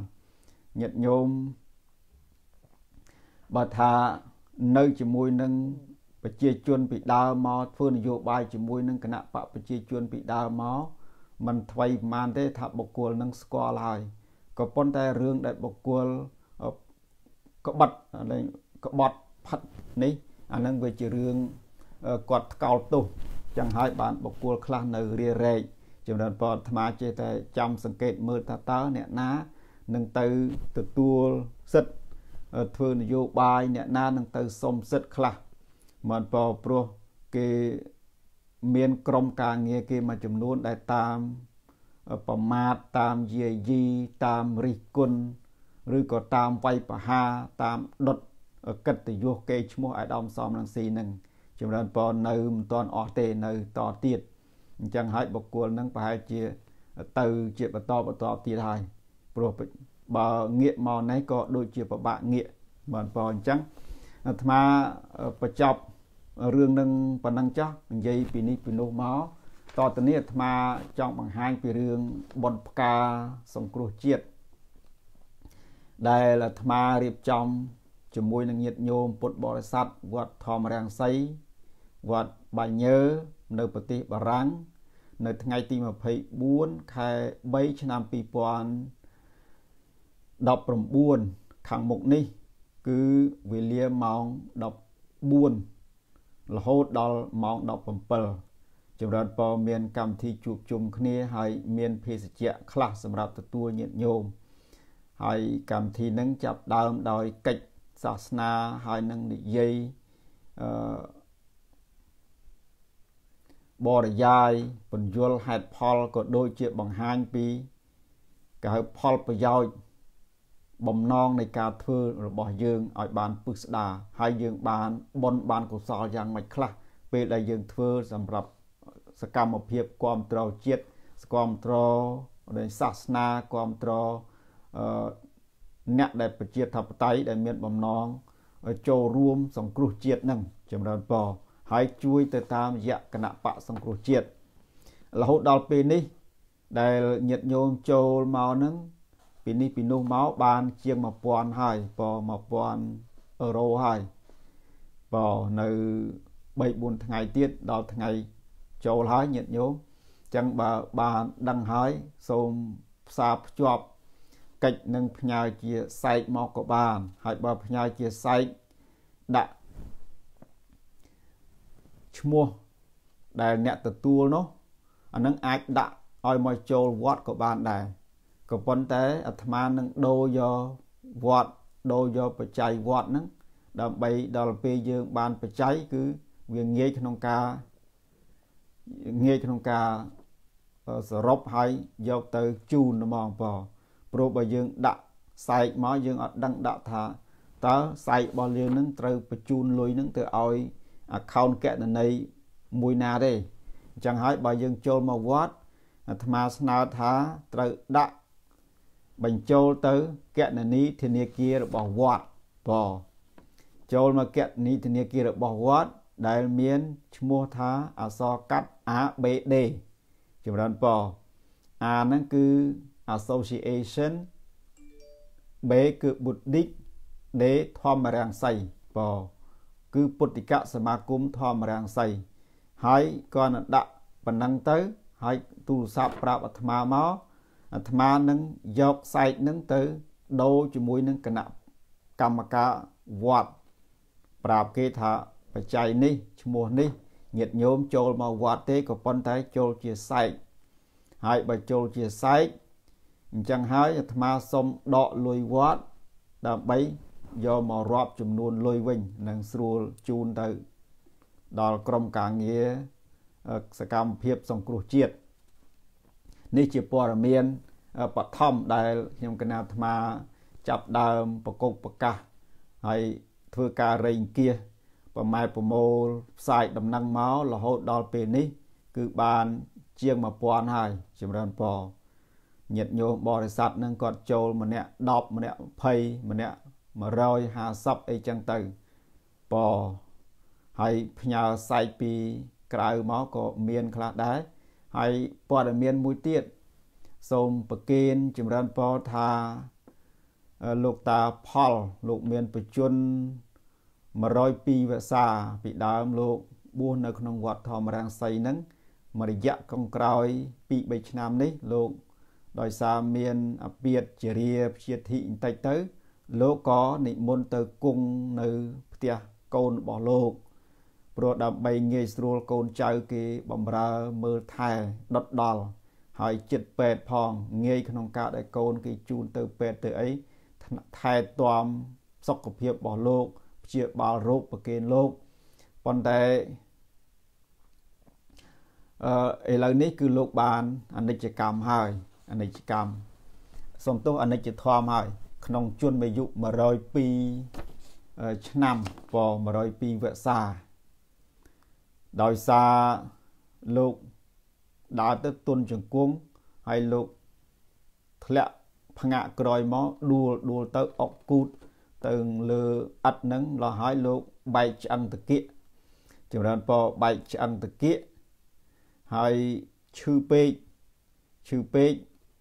ញាតិញោមបើថានៅជាមួយនឹង ប្រជាជនពីដើមមកធ្វើនយោបាយជាមួយនឹងគណៈបកប្រជាជនពីដើមមកมันថ្មីប្រហែលទេថាបុគ្គលនឹងស្គាល់ហើយក៏ប៉ុន្តែរឿងដែលបុគ្គលក្បត់ក្បត់ផាត់នេះអានឹងវាជារឿងគាត់ថ្កោលទោសចឹងហើយបានបុគ្គលខ្លះនៅរារែកចម្រើនពរអាត្មាចេះតែចាំសង្កេតមើលថាតើអ្នកណានឹងទៅទទួលសិទ្ធធ្វើនយោបាយអ្នកណានឹងទៅសុំសិទ្ធខ្លះ មិនពរព្រោះគេមានក្រុមការងារគេមួយចំនួនដែលតាមប្រមាថតាមយាយីតាមរិះគន់ឬក៏តាមវាយប្រហារតាមដុតកិត្តិយសគេឈ្មោះអាដាមសំរងស៊ីនឹងចម្រើនពរនៅមិនទាន់អស់ទេនៅតទៀតអញ្ចឹងហើយបុគ្គលនឹងប្រហែលជាទៅជាបន្តបន្តទៀតហើយព្រោះបើងាកមកនេះក៏ដូចជាពិបាកងាកបានបើអញ្ចឹងអាត្មាបញ្ចប់ រឿងនឹងប៉ុណ្ណឹងចោះនិយាយពីនេះពីនោះមកតទៅនេះអាត្មាចង់បង្ហាញពីរឿងបុណ្យផ្កាសង្គ្រោះជាតិដែលអាត្មារៀបចំជាមួយនឹងញាតិញោមពុទ្ធបរិស័ទវត្តធម្មរាំងសីវត្តបាញើនៅប្រទេសបារាំងនៅថ្ងៃទី24ខែ3ឆ្នាំ2019ខាងមុខនេះ គឺវេលាម៉ោង14 រហូតដល់ម៉ោង17ចម្រើនពរមានកម្មវិធីជួបជុំគ្នាហើយមានភេសជ្ជៈខ្លះសម្រាប់ទទួលញាតិញោមហើយកម្មវិធីនឹងចាប់ដើមដោយកិច្ចសាសនាហើយនឹងនិយាយអឺបរិយាយពន្យល់ហេតុផលក៏ដូចជាបង្ហាញពីកៅផលប្រយោជន៍ បំណងនៃការធ្វើរបស់យើងឲ្យបានពឹស្ដាហើយយើងបានបន់បានកុសលយ៉ាងម៉េចខ្លះពេលដែលយើងធ្វើសម្រាប់សកម្មភាពគ្រប់គ្រងជាតិគ្រប់គ្រងនៃសាសនាគ្រប់គ្រងអ្នកដែលប្រជាធិបតេយ្យដែលមានបំណងចូលរួមសង្គ្រោះជាតិនឹងចម្រើនពរហើយជួយទៅតាមយៈគណៈបកសង្គ្រោះជាតិរហូតដល់ពេលនេះដែលញាតិញោមចូលមកនឹង ពីនេះពីនោះមកបានជាង1000ហើយព1000អឺរ៉ូហើយបនៅ3 4ថ្ងៃទៀតដល់ថ្ងៃចូលហើយញាតិញោមចឹងបើបានដឹងហើយសូមផ្សារភ្ជាប់កិច្ចនឹងផ្ញើជាសែកមកក៏បាន ហើយបើផ្ញើជាសែកដាក់ឈ្មោះដែលអ្នកទទួលនោះអានឹងអាចដាក់ឲ្យមកចូលវត្តក៏បានដែរ ក៏ប៉ុន្តែអាត្មានឹងដូរយកវត្តដូរយកបច្ច័យវត្តហ្នឹងដើម្បីដល់ពេលយើងបានបច្ច័យគឺវាងាយក្នុងការងាយក្នុងការសរុបហើយយកទៅជូនហ្មងបងព្រោះបើយើងដាក់សែកមកយើងអត់ដឹងដាក់ថាតើសែករបស់យើងនឹងត្រូវបញ្ជូនលុយនឹងទៅឲ្យ account កណន័យមួយណាទេអញ្ចឹងហើយបើយើងចូលមកវត្តអាត្មាស្នើថាត្រូវដាក់ បញ្ចូលទៅកណនីធនាគាររបស់វត្តបចូលមកកណនីធនាគាររបស់វត្តដែលមានឈ្មោះថាអក្សរកាត់ ABD ចម្រើនព A ហ្នឹងគឺ association B គឺ Buddhist D ធម្មរាំងសីបគឺពុទ្ធិកសមាគមធម្មរាំងសីហើយក៏នឹងដាក់ប៉ុណ្ណឹងទៅហើយទូរស័ព្ទប្រាប់អាត្មាមក អាត្មានឹងយកសែកនឹងទៅដូរជាមួយនឹងគណៈកម្មការវត្តប្រាប់គេថាបច្ច័យនេះឈ្មោះនេះញាតិញោមចូលមកវត្តទេក៏ប៉ុន្តែចូលជាសែកហើយបើចូលជាសែកអញ្ចឹងហើយអាត្មាសុំដកលុយវត្តដើម្បីយកមករាប់ចំនួនលុយវិញនឹងស្រួលជូនទៅដល់ក្រុមការងារសកម្មភាពសង្គ្រោះជាតិ នេះជាព័ត៌មានបឋមដែលខ្ញុំកណាអាត្មាចាប់ដើមប្រកុកប្រកាសហើយធ្វើការរែងគៀសប្រម៉ែប្រមូលផ្សាយដំណឹងមករហូតដល់ពេលនេះ គឺបានជាង1000ហើយចម្រើនពរញាតិញោមបរិស័ទនឹងគាត់ចូលម្នាក់10ម្នាក់20ម្នាក់150អីចឹងទៅពហើយផ្ញើសាយពីក្រៅមកក៏មានខ្លះដែរ ហើយព័ត៌មានមួយទៀតសូមប្រគេនចម្រើនពរថាលោកតាផលលោកមានបជន102វសាពីដើមលោកបួសនៅក្នុងវត្តធម្មរាំងសីហ្នឹងមួយរយៈកុងក្រោយ2 3ឆ្នាំនេះលោកដោយសារមានអពាតជារាព្យាធិបន្តិចទៅ លោកក៏និមន្តទៅគង់នៅផ្ទះកូនរបស់លោក ព្រោះដើម្បីងាយស្រួលកូនចៅគេបំរើមើលថែដុតដល់ហើយចិត្តពេទ្យផងងាយក្នុងការដែលកូនគេជូនទៅពេទ្យទៅអីថែទាំសុខភាពរបស់លោកព្យាបាលរោគប្រគេនលោកប៉ុន្តែអឺឥឡូវនេះគឺលោកបានអនិច្ចកម្មហើយអនិច្ចកម្មសំទោសអនិច្ចធម៌ហើយក្នុងជនអាយុ102ឆ្នាំព102វស្សា ដោយសារលោកដើរទៅទុនជង្គង់ហើយលោកធ្លាក់ផ្ងាក់ក្រោយមកដួលដួលទៅអុកគូតទៅលើឥតហ្នឹងលោះហើយលោកបែកឆ្អឹងតាគៀកចម្រើនពរបែកឆ្អឹងតាគៀកហើយឈឺពេកឈឺពេក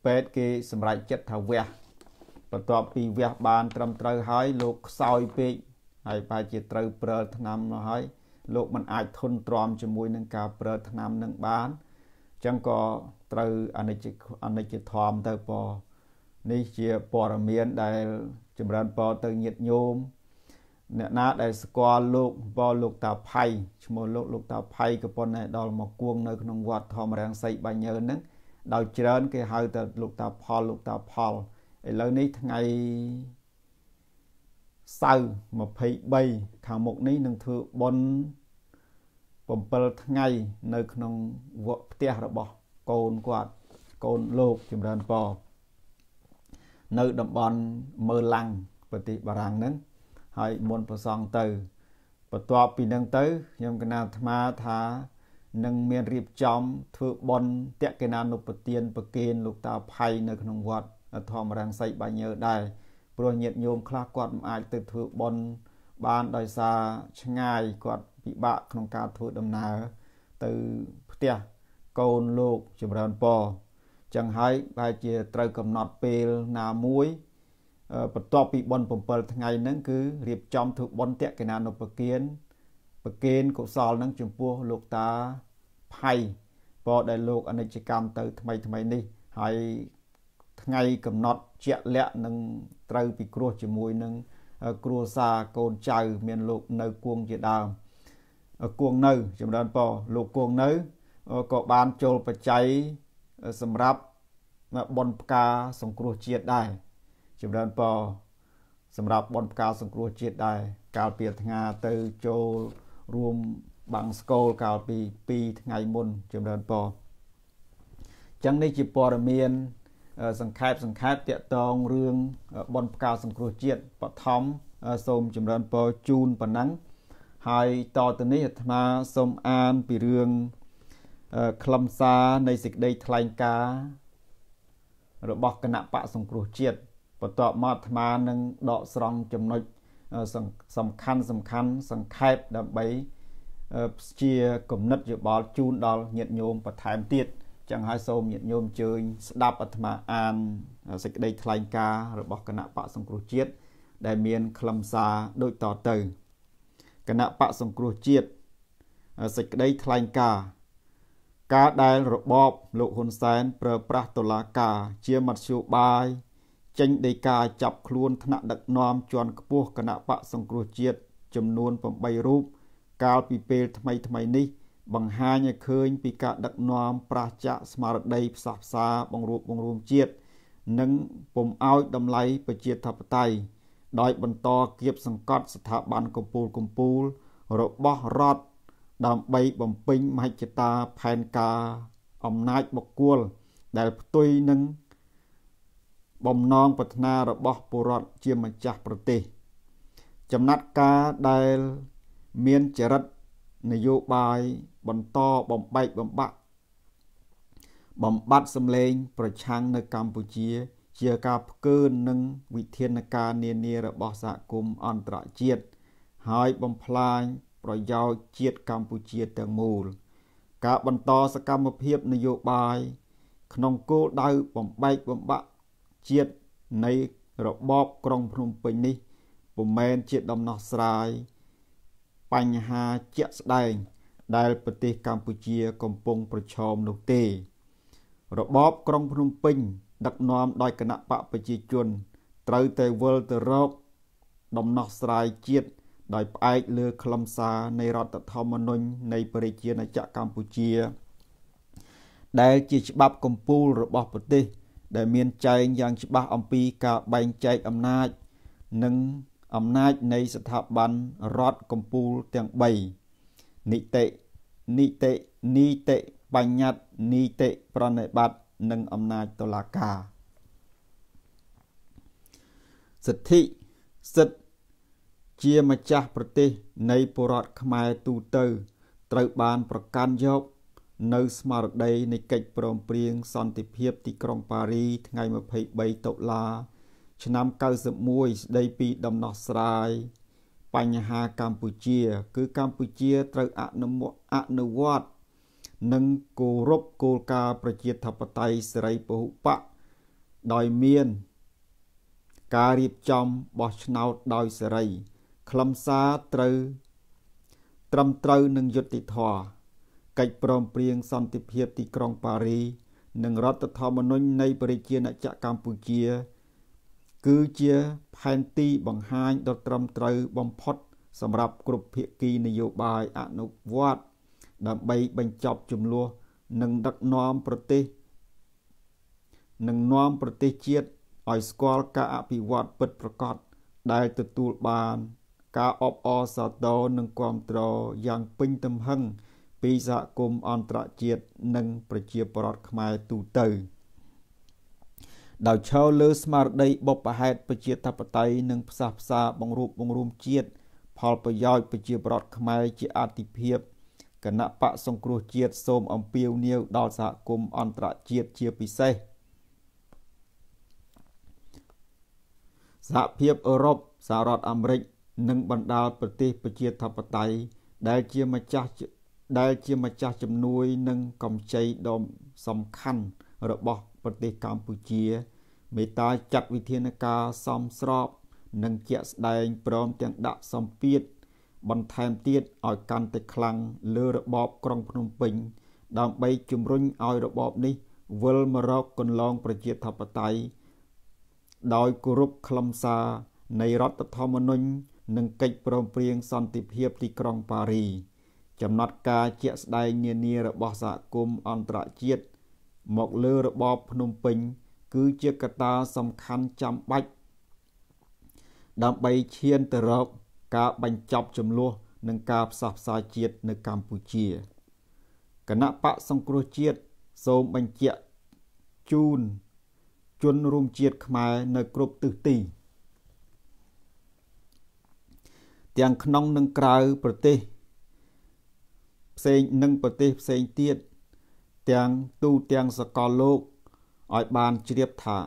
ពេទ្យគេសម្រេចចិត្តថាវះបន្ទាប់ពីវះបាន ត្រឹមត្រូវហើយលោកខ្សោយពេកហើយប្រហែលជាត្រូវព្រើថ្នាំនោះហើយ លោកមិនអាចធន់ទ្រាំជាមួយនឹងការព្រើថ្នាំនឹងបានអញ្ចឹងក៏ត្រូវអនិច្ចអនិច្ចធម៌ទៅពនេះជាព័ត៌មានដែលចម្រើនពរទៅញាតញោមអ្នកណាដែលស្គាល់លោកពរលោកតាផៃឈ្មោះលោកលោកតាផៃក៏ប៉ុន្តែដល់មកគួងនៅក្នុងវត្តធម្មរាំងសីបាញើហ្នឹងដោយច្រើន គេហៅតែលោកតាផលលោកតាផលឥឡូវនេះថ្ងៃ សៅរ៍23ខាងមុខនេះនឹងធ្វើបុណ្យ7ថ្ងៃនៅក្នុងវគ្គផ្ទះរបស់កូនគាត់កូនលោកចម្រើនពរនៅតំបន់មើឡាំងប្រទេសបារាំងហ្នឹងហើយមុនប្រសងទៅបន្ទាប់ពីនឹងទៅខ្ញុំកណាអាត្មាថានឹងមានរៀបចំធ្វើបន់តេកិណានុពទានប្រគេនលោកតាផៃនៅក្នុងវត្តធម្មរាំងសីបាញើដែរ ព្រោះញាតិញោមខ្លះគាត់មិនអាចទៅធ្វើបន់បានដោយសារឆ្ងាយគាត់ពិបាកក្នុងការធ្វើដំណើរទៅផ្ទះកូនលោកចម្រើនពរចឹងហើយបែរជាត្រូវកំណត់ពេលណាមួយបន្ទាប់ពីបុណ្យ7ថ្ងៃហ្នឹងគឺរៀបចំធ្វើបុណ្យតេកិណានុពគៀនប្រគេនកុសលហ្នឹងចំពោះលោកតាផៃពរដែលលោកអនិច្ចកម្មទៅថ្មីថ្មីនេះហើយ ថ្ងៃកំណត់ជាក់លាក់នឹងត្រូវពិគ្រោះជាមួយនឹងគ្រួសារកូនចៅ មានលោកនៅគួងជាដើមគួងនៅ ចម្រើនពរលោកគួងនៅក៏បានចូលបច្ច័យសម្រាប់បនផ្កាសង្គ្រោះជាតិដែរចម្រើនពរសម្រាប់បនផ្កាសង្គ្រោះជាតិដែរកាលពីថ្ងៃទៅចូលរួមបាំងស្គលកាលពី2ថ្ងៃមុនចម្រើនពរចឹងនេះជាព័ត៌មាន សង្ខេបសង្ខេបតាក់ទងរឿងបនផ្កាសង្គ្រោះជាតិបឋមសូមចម្រើនពរជូនប៉ុណ្ណឹងហើយតទៅនេះអាត្មាសូមអានពីរឿងខ្លឹមសារនៃសេចក្តីថ្លែងការណ៍របស់គណៈបកសង្គ្រោះជាតិបន្ទាប់មកអាត្មានឹងដកស្រង់ចំណុចសំខាន់សំខាន់សង្ខេបដើម្បីជាគំនិតយោបល់ជូនដល់ញាតិញោមបន្ថែមទៀត ចឹងហើយសូមញាតិញោមអញ្ជើញស្ដាប់អាត្មាអានសេចក្តីថ្លែងការណ៍របស់គណៈបកសង្គ្រោះជាតិដែលមានខ្លឹមសារដូចតទៅគណៈបកសង្គ្រោះជាតិសេចក្តីថ្លែងការណ៍ការដែលរបបលោកហ៊ុនសែនប្រើប្រាស់តុលាការជាមធ្យោបាយចេញដីកាចាប់ខ្លួនថ្នាក់ដឹកនាំជាន់ខ្ពស់គណៈបកសង្គ្រោះជាតិចំនួន8រូបកាលពីពេលថ្មីថ្មីនេះ បង្ហាញឲ្យឃើញពីការដឹកនាំប្រាសចាកស្មារតីផ្សះផ្សាបង្រួបបង្រួមជាតិនិងពុំឲ្យតម្លៃប្រជាធិបតេយ្យដោយបន្តគៀបសង្កត់ស្ថាប័នកម្ពុជាកម្ពុជារបស់រដ្ឋដើម្បីបំពេញមហិច្ឆតាផែនការអំណាចបុគ្គលដែលផ្ទុយនឹងបំណងប្រាថ្នារបស់ពលរដ្ឋជាម្ចាស់ប្រទេស ចំណាត់ការដែលមានចរិតនយោបាយ បន្តបំបែកបំបាក់បំបត្តិសម្លេង ប្រឆាំងនៅកម្ពុជា ជាការផ្កើននឹងវិធានការនានារបស់សហគមន៍អន្តរជាតិហើយបំផ្លាញប្រយោជន៍ជាតិកម្ពុជាទាំងមូល ការបន្តសកម្មភាពនយោបាយ ក្នុងគោលដៅបំបែកបំបាក់ជាតិនៃរបបក្រុងភ្នំពេញនេះពុំមែនជាដំណោះស្រាយបញ្ហាជាក់ស្ដែង ដែលប្រទេសកម្ពុជាកំពុងប្រឈមនោះទេ របបក្រុងភ្នំពេញ ដឹកនាំដោយគណៈបកប្រជាជន ត្រូវតែវិលទៅរក ដំណោះស្រាយជាតិដោយផ្អែកលើខ្លឹមសារនៃរដ្ឋធម្មនុញ្ញនៃប្រជាណាចក្រកម្ពុជា ដែលជាច្បាប់កម្ពុជារបស់ប្រទេស ដែលមានចែងយ៉ាងច្បាស់អំពីការបែងចែកអំណាច និងអំណាចនៃស្ថាប័នរដ្ឋកម្ពុជាទាំង3 នីតិនីតិនីតិបញ្ញត្តិនីតិប្រណិប័តនិងអំណាចតុលាការសិទ្ធិសិទ្ធិជាម្ចាស់ប្រទេសនៃពលរដ្ឋខ្មែរទូទៅ ត្រូវបានប្រកាន់យក នៅស្មារតីនៃកិច្ចព្រមព្រៀងសន្តិភាពទីក្រុងប៉ារីថ្ងៃ23តុលា ឆ្នាំ91ស្ដីពីដំណោះស្រាយ បញ្ហាកម្ពុជា គឺកម្ពុជាត្រូវអនុអនុវត្តនិងគោរពគោលការណ៍ប្រជាធិបតេយ្យសេរីពហុបកដោយមាន ការរៀបចំបោះឆ្នោតដោយសេរី ខ្លឹមសារត្រូវ ត្រឹមត្រូវនឹងយុត្តិធម៌កិច្ចព្រមព្រៀងសន្តិភាពទីក្រុងប៉ារី និងរដ្ឋធម្មនុញ្ញនៃប្រជាណាចក្រកម្ពុជា គឺជាផែនទីបង្ហាញដ៏ត្រឹមត្រូវបំផុត សម្រាប់គ្រប់ភាគីនយោបាយអនុវត្តដើម្បីបញ្ចប់ចំនួននិងដឹកនាំប្រទេសនិងនាំប្រទេសជាតិឲ្យស្គាល់ការអភិវឌ្ឍពិតប្រាកដដែលទទួលបាន ការអបអរសាទរនិងគាំទ្រយ៉ាងពេញទំហឹងពីសហគមន៍អន្តរជាតិនិងប្រជាពលរដ្ឋខ្មែរទូទៅ ដោយឈរលើស្មារតីបបផហេតប្រជាធិបតេយ្យនិងផ្សះផ្សាបង្រួបបង្រួមជាតិផលប្រយោជន៍ប្រជាពលរដ្ឋខ្មែរជាអាទិភាពគណៈបកសង្គ្រោះជាតិសូមអំពាវនាវដល់សហគមន៍អន្តរជាតិជាពិសេសសហភាពអឺរ៉ុបសហរដ្ឋអាមេរិកនិងបណ្ដាលប្រទេសប្រជាធិបតេយ្យដែលជាម្ចាស់ដែលជាម្ចាស់ជំនួយនិងកម្ចីដ៏សំខាន់របស់ ប្រទេសកម្ពុជា មេត្តាចាត់វិធានការសមស្របនិងជាក់ស្ដែងព្រមទាំងដាក់សម្ពាធបន្ថែមទៀតឲ្យកាន់តែខ្លាំងលើរបបក្រុងភ្នំពេញ ដើម្បីជំរុញឲ្យរបបនេះវិលមករកកន្លងប្រជាធិបតេយ្យដោយគោរពខ្លឹមសារនៃរដ្ឋធម្មនុញ្ញនិងកិច្ចព្រមព្រៀងសន្តិភាពទីក្រុងប៉ារី ចំណាត់ការជាក់ស្ដែងនានារបស់សហគមន៍អន្តរជាតិ មកលើរបបភ្នំពេញ គឺជាកត្តាសំខាន់ចាំបាច់ដើម្បីឈានទៅរកការបញ្ចប់ចំនួននិងការផ្សះផ្សាជាតិនៅកម្ពុជាគណៈបកសង្គ្រោះជាតិសូមបញ្ជាក់ជូនជនរួមជាតិខ្មែរនៅគ្រប់ទិសទីទាំងក្នុងនិងក្រៅប្រទេសផ្សេងនិងប្រទេសផ្សេងទៀត ទាំងទូទាំងសកលលោកឲ្យបានជ្រាបថា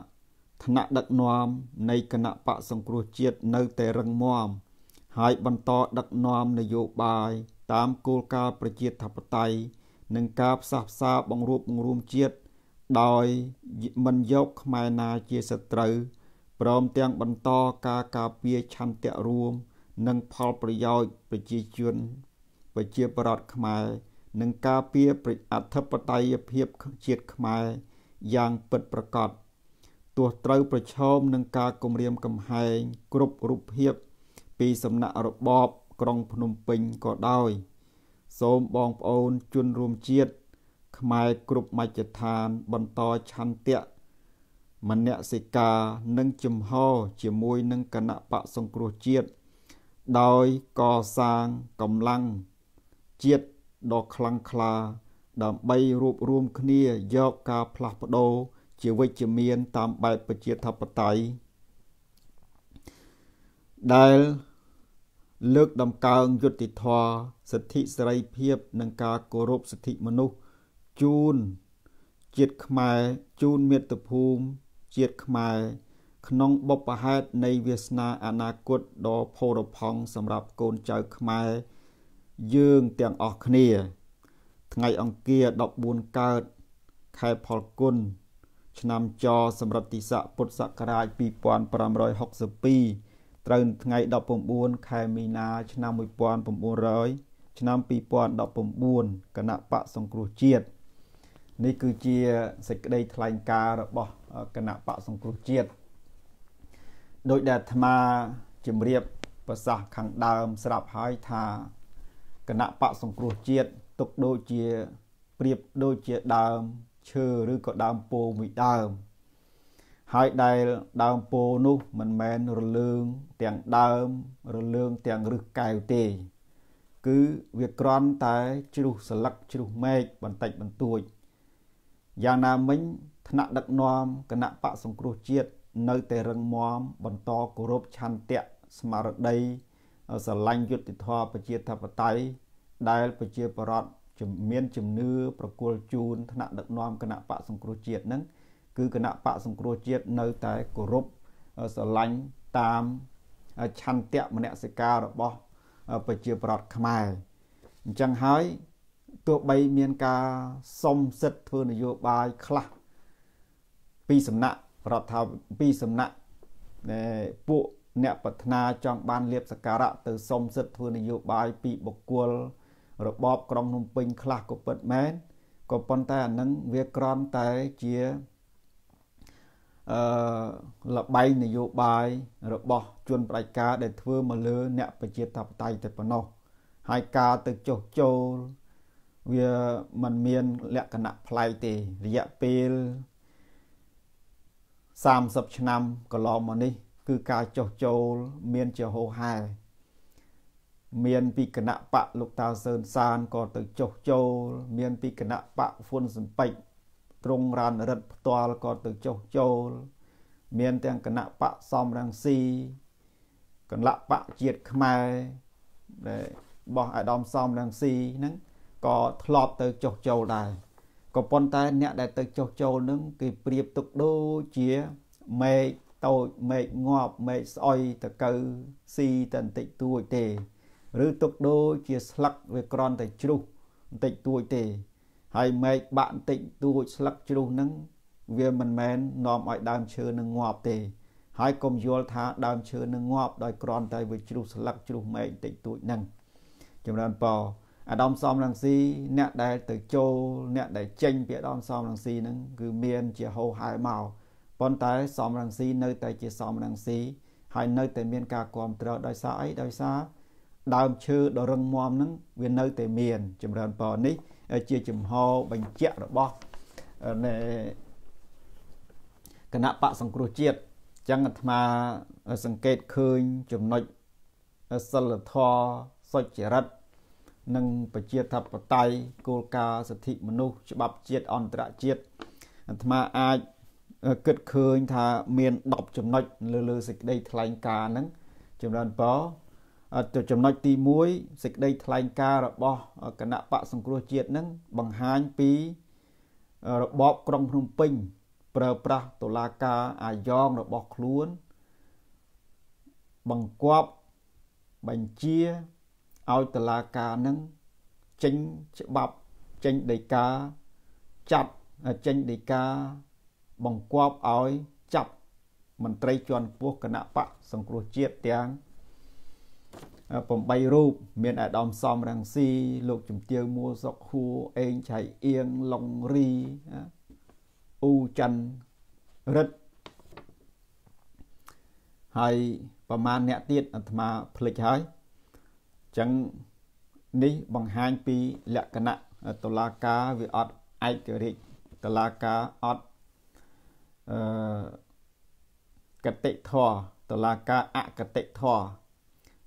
ថ្នាក់ដឹកនាំនៃគណៈបកសង្គ្រោះជាតិនៅតែរឹងមាំហើយបន្តដឹកនាំនយោបាយតាមគោលការណ៍ប្រជាធិបតេយ្យនិងការផ្សះផ្សាបង្រួបបង្រួមជាតិដោយមិនយកខ្មែរណាជាសត្រូវព្រមទាំងបន្តការការពារឆន្ទៈរួម និងផលប្រយោជន៍ប្រជាជន ប្រជាប្រដ្ឋខ្មែរ និងការពារអធិបតេយ្យភាពជាតិខ្មែរយ៉ាងពិតប្រាកដទោះត្រូវប្រឈមនឹងការគំរាមកំហែងគ្រប់រូបភាពពីសំណាក់របបក្រុងភ្នំពេញក៏ដោយ សូមបងប្អូនជនរួមជាតិខ្មែរគ្រប់មជ្ឈដ្ឋានបន្តឆន្ទៈមនសិការនិងជំហរជាមួយនឹងគណៈបកសង្គ្រោះជាតិដោយកសាងកម្លាំងជាតិ ដ៏ខ្លាំងក្លា ដើម្បីរួបរวมគ្នាយកការផ្លាស់ប្ដូរជាវិជ្ជមានតាមបែបប្រជាធិបតេយ្យដែលលើកដំកើងយុត្តិធម៌សិទ្ធិសេរីភាព និងការគោរពសិទ្ធិមនុស្សជូនជាតិខ្មែរជូនមាតុភូមិជាតិខ្មែរក្នុងបុព្វហេតុនៃវាសនាអនាគតដ៏ផូរផង់សម្រាប់កូនចៅខ្មែរ យើងទាំងអស់គ្នា ថ្ងៃអង្គារ14កើតខែផលគុណឆ្នាំចសម្រិទ្ធិស័កពុទ្ធសករាជ2562ត្រូវថ្ងៃ19ខែមីនា ឆ្នាំ1900ឆ្នាំ2019គណៈបកសង្គ្រោះជាតិនេះគឺជាសេចក្តីថ្លែងការណ៍របស់គណៈបកសង្គ្រោះជាតិដោយដែលអាត្មាជំរាបប្រសាសន៍ខាងដើមស្រាប់ហើយថា គណៈបកសង្គ្រោះជាតិទុកដូចជាប្រៀបដូចជាដើមឈើឬក៏ដើមពោធិ៍មួយដើមហើយដែលដើមពោនោះមិនមែនរលើងទាំងដើមរលើងទាំងរឹសកែវទេ គឺវាក្រន់តែជ្រុះស្លឹកជ្រុះមែកបន្តិចបន្តួចយ៉ាងណាមិញថ្នាក់ដឹកនាំគណៈបកសង្គ្រោះជាតិនៅតែរឹងមាំបន្តគោរពឆន្ទៈស្មារតី ស្រឡាញ់យុត្តិធម៌ប្រជាធិបតេយ្យដែលប្រជាប្រដ្ឋមានជំនឿប្រគល់ជូនថ្នាក់ដឹកនាំគណៈបកសង្គ្រោះជាតិហ្នឹងគឺគណៈបកសង្គ្រោះជាតិនៅតែគោរពស្រឡាញ់តាមឆន្ទៈមនសិការរបស់ប្រជាប្រដ្ឋខ្មែរអញ្ចឹងហើយទោះបីមានការសុំសិទ្ធធ្វើនយោបាយខ្លះពីសំណាក់រដ្ឋាភិបាលពីសំណាក់ពួក អ្នកប្រាថ្នាចង់បានលៀបសការៈទៅសុំសិទ្ធធ្វើនយោបាយពីបុគ្គលរបបក្រុងភ្នំពេញខ្លះក៏ពិតមែនក៏ប៉ុន្តែអានឹងវាក្រំតែជាអឺលបែងនយោបាយរបស់ជនផ្ដាច់ការដែលធ្វើមកលើ អ្នកប្រជាធិបតេយ្យតែប៉ុណ្ណោះហើយការទៅចុះចូលវាมันមានលក្ខណៈប្លែកទេរយៈពេល30ឆ្នាំកន្លងមកនេះ គឺការចុះចូលមានជាហោហែមានពីគណៈបកលោកតាសឿនសានក៏ទៅចុះចូល មានពីគណៈបកហ្វុនសំពេចត្រង់រានរិទ្ធផ្ទាល់ក៏ទៅចុះចូល មានទាំងគណៈបកសំរងស៊ីគណៈបកជាតិខ្មែរដែលបោះអាដាមសំរងស៊ីហ្នឹងក៏ធ្លាប់ទៅចុះចូលដែរក៏ប៉ុន្តែអ្នកដែលទៅចុះចូលនឹងគេប្រៀបទុកដូចជាមេឃ តូចមេឃងាប់មេឃស្អុយតកៅស៊ីតែបន្តិចតួចទេ ឬទុកដូចជាស្លឹកវាក្រន់តែជ្រុះបន្តិចតួចទេ ហើយមេឃបាក់បន្តិចតួចស្លឹកជ្រុះនឹងវាមិនមែននាំឲ្យដើមឈើនឹងងាប់ទេហើយកុំយល់ថាដើមឈើនឹងងាប់ដោយគ្រាន់តែវាជ្រុះស្លឹកជ្រុះមេឃបន្តិចតួចហ្នឹងចម្រើនពរអាដាមសំរងស៊ីអ្នកដែលទៅចូលអ្នកដែលចេញពីអាដាមសំរងស៊ីហ្នឹងគឺមានជាហោហែមក ប៉ុន្តែសំរងស៊ីនៅតែជាសំរងស៊ីហើយនៅតែមានការគ្រប់គ្រងដោយសារអីដោយសារដើមឈើដ៏រឹងមាំហ្នឹងវានៅតែមានចម្រើនពរនេះ ជាចំហបញ្ជាក់របស់នៃគណៈបកសង្គ្រោះជាតិចឹងអាត្មាសង្កេតឃើញចំណុចសិលធម៌សុចរិតនិងប្រជាធិបតេយ្យគោលការណ៍សិទ្ធិមនុស្សច្បាប់ជាតិអន្តរជាតិអាត្មាអាច គិតឃើញថាមាន10ចំណុចលើលើសេចក្តីថ្លែងការណ៍ហ្នឹងចម្រើនពរទៅចំណុចទី1សេចក្តីថ្លែងការណ៍របស់គណៈបកសង្គ្រោះជាតិហ្នឹងបង្ហាញពីរបបក្រុងភ្នំពេញ ប្រើប្រាស់តុលាការអាយ៉ងរបស់ខ្លួន បង្គាប់បញ្ជាឲ្យតឡាការនឹងចេញច្បាប់ចេញដីកាចាត់ចេញដីកា បង្គាប់ឲ្យចាប់មន្ត្រីជាន់ខ្ពស់គណៈបកសង្គ្រោះជាតិទាំង8រូបមានអាដាមសំរងស៊ីលោកជំទាវមួសុកហួរអេងឆៃអៀងឡុងរីអ៊ូច័ន្ទរិទ្ធហើយប្រមាណអ្នកទៀតអាត្មាភ្លេចហើយចឹងនេះបង្ហាញពីលក្ខណៈតឡាការវាអត់ឯករាជ្យតឡាការអត់ អឺកតិធរតឡាការអកតិធរ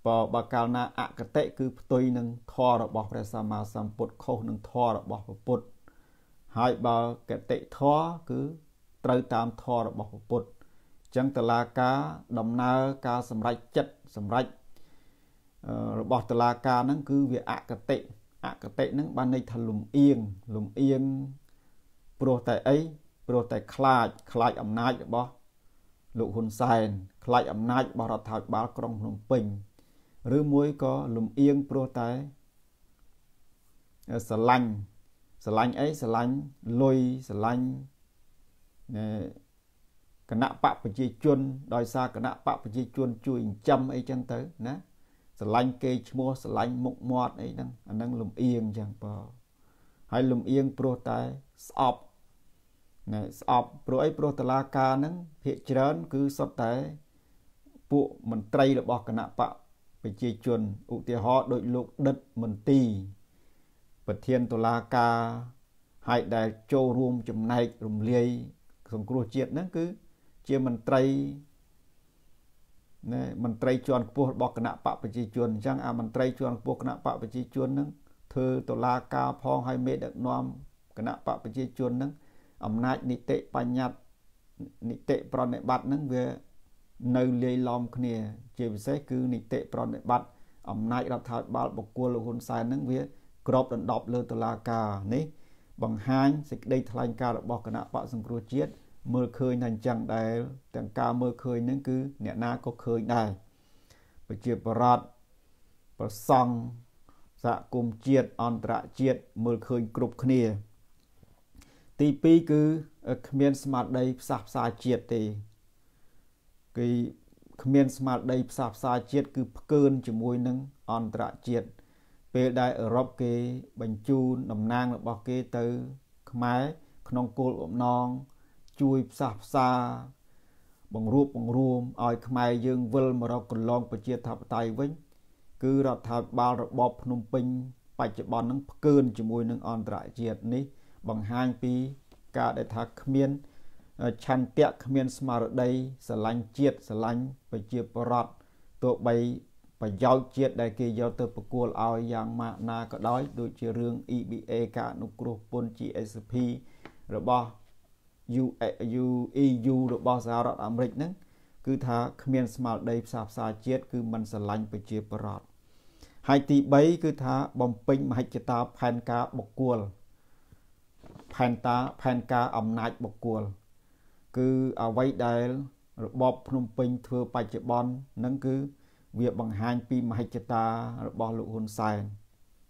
បើបើកាលណាអកតិគឺផ្ទុយនឹងធររបស់ព្រះសម្មាសម្ពុទ្ធខុសនឹងធររបស់ព្រះពុទ្ធហើយបើកតិធរគឺត្រូវតាមធររបស់ព្រះពុទ្ធអញ្ចឹងតឡាការដំណើរការសម្រេចចិត្តសម្រេចរបស់តឡាការហ្នឹងគឺវាអកតិអកតិហ្នឹងបានន័យថាលំអៀងលំអៀងព្រោះតែអី ព្រោះតែខ្លាចខ្លាចអំណាចរបស់លោកហ៊ុនសែនខ្លាចអំណាចរបស់រដ្ឋាភិបាលក្រុងភ្នំពេញឬមួយក៏លំអៀងព្រោះតែស្រឡាញ់ស្រឡាញ់អីស្រឡាញ់លុយស្រឡាញ់គណៈបកប្រជាជនដោយសារគណៈបកប្រជាជនជួយចិញ្ចឹមអីចឹងទៅណាស្រឡាញ់គេឈ្មោះស្រឡាញ់មុខមាត់អីហ្នឹងអាហ្នឹងលំអៀងចឹងបើហើយលំអៀងព្រោះតែស្អប់ ណែស្អប់ព្រោះអីព្រោះតឡាការហ្នឹងភាកច្រើន គឺសុទ្ធតែពួកមន្ត្រីរបស់គណៈបកប្រជាជនឧទាហរណ៍ដូចលោកដិតមន្ទីប្រធានតុលាការហើយដែលចូលរួមចំណែករំលាយសង្គ្រោះជាតិហ្នឹងគឺជាមន្ត្រីណាមន្ត្រីជាន់ខ្ពស់របស់គណៈបកប្រជាជនអញ្ចឹងអាមន្ត្រីជាន់ខ្ពស់គណៈបកប្រជាជនហ្នឹងធ្វើតុលាការផងឲ្យមេដឹកនាំគណៈបកប្រជាជនហ្នឹង អំណាចនីតិបញ្ញត្តិនីតិប្រណិប័តហ្នឹងវានៅលាយឡំគ្នា ជាពិសេសគឺនីតិប្រណិប័តអំណាចរដ្ឋាភិបាលបុគ្គលលោកហ៊ុនសែនហ្នឹងវាក្របដណ្ដប់លើតុលាការនេះបង្ហាញសេចក្តីថ្លែងការណ៍របស់គណៈបកសង្គ្រោះជាតិមើលឃើញថាអញ្ចឹងដែលទាំងការមើលឃើញនឹងគឺអ្នកណាក៏ឃើញដែរប្រជាប្រដ្ឋប្រសង់សហគមន៍ជាតិអន្តរជាតិមើលឃើញគ្រប់គ្នា ទី2គឺគ្មានស្មារតីផ្សះផ្សាជាតិទេគឺគ្មានស្មារតីផ្សះផ្សាជាតិគឺផ្កើនជាមួយនឹងអន្តរជាតិពេលដែលអឺរ៉ុបគេបញ្ជូនតំណាងរបស់គេទៅ ខ្មែរក្នុងគោលបំណងជួយផ្សះផ្សា បង្រួបបង្រួមឲ្យខ្មែរយើងវិលមករកកន្លងប្រជាធិបតេយ្យវិញ គឺរដ្ឋាភិបាលរបបភ្នំពេញ បច្ចុប្បន្ននឹងផ្កើនជាមួយនឹងអន្តរជាតិនេះ បង្ហាញពីការដែលថាគ្មានឆន្ទៈគ្មានស្មារតីស្រឡាញ់ជាតិស្រឡាញ់ប្រជាប្រដ្ឋទោះបីប្រយោជន៍ជាតិដែលគេយកទៅប្រគល់ឲ្យយ៉ាងម៉ាក់ណាក៏ដោយដូចជារឿង EBA ការអនុគ្រោះពន្ធ GSP របស់ EU របស់សហរដ្ឋអាមេរិកហ្នឹងគឺថាគ្មានស្មារតីផ្សះផ្សាជាតិគឺมันស្រឡាញ់ប្រជាប្រដ្ឋហើយទី3គឺថាបំពេញមហិច្ឆតាផែនការបុគ្គល ផែនតាផែនការអំណាចបុគ្គលគឺអ្វីដែលរបបភ្នំពេញធ្វើបច្ចុប្បន្នហ្នឹងគឺវាបង្ហាញពីមហិច្ឆតារបស់លោកហ៊ុនសែន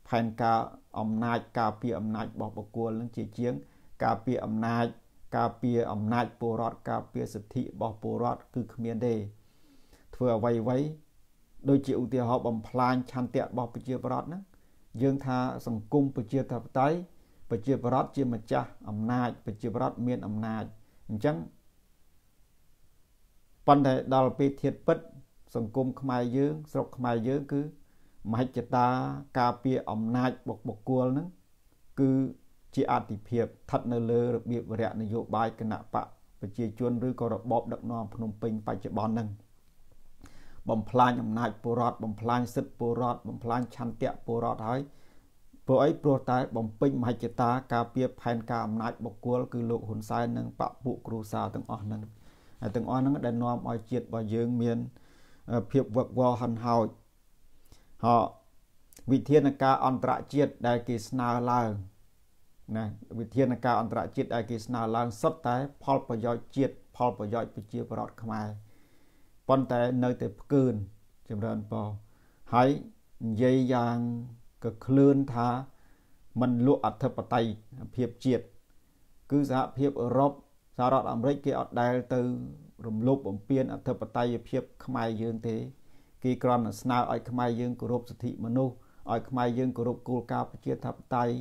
ផែនការអំណាចការពារអំណាចរបស់បុគ្គលនឹងជាជាង ការពារអំណាច ការពារអំណាចពលរដ្ឋការពារសិទ្ធិរបស់ពលរដ្ឋគឺគ្មានទេធ្វើអ្វីអ្វីដូចជាឧទាហរណ៍បំផ្លាញឆន្ទៈរបស់ប្រជាពលរដ្ឋហ្នឹងយើងថាសង្គមប្រជាធិបតេយ្យ ប្រជាពលរដ្ឋជាម្ចាស់អំណាចប្រជាពលរដ្ឋមានអំណាចអញ្ចឹងប៉ុន្តែដល់ពេលធៀបពិត សង្គមខ្មែរយើង ស្រុកខ្មែរយើងគឺមហិច្ឆតាការពារអំណាចបុគ្គលហ្នឹងគឺជាអតិភិបស្ថិតនៅលើរបៀបវរៈនយោបាយគណៈបកប្រជាជនឬក៏របបដឹកនាំភ្នំពេញបច្ចុប្បន្នហ្នឹងបំផ្លាញអំណាចពលរដ្ឋបំផ្លាញសិទ្ធិពលរដ្ឋបំផ្លាញឆន្ទៈពលរដ្ឋហើយ ព្រោះអីព្រោះតែបំពេញមហិច្ឆតាការពារផែនការអំណាចបុគ្គលគឺលោកហ៊ុនសែននិងបពពួកគ្រូសាទាំងអស់ហ្នឹងហើយទាំងអស់ហ្នឹងដែលនាំឲ្យជាតិរបស់យើងមានភាពវឹកវរហិនហោចហោវិធានការអន្តរជាតិដែលគេស្នើឡើងណាវិធានការអន្តរជាតិដែលគេស្នើឡើងសុទ្ធតែ ផលប្រយោជន៍ជាតិផលប្រយោជន៍ប្រជាពលរដ្ឋខ្មែរប៉ុន្តែនៅតែផ្កើនចម្រើនពហើយនិយាយយ៉ាង ក៏ឃ្លឿនថាมันលក់អធិបតេយ្យភាពជាតិគឺសហភាពអឺរ៉ុបសហរដ្ឋអាមេរិកគេអត់ដែលទៅ រំលោភបំពានអធិបតេយ្យភាពខ្មែរយើងទេគេគ្រាន់តែស្នើឲ្យខ្មែរយើងគោរពសិទ្ធិមនុស្សឲ្យខ្មែរយើងគោរពគោលការណ៍ប្រជាធិបតេយ្យ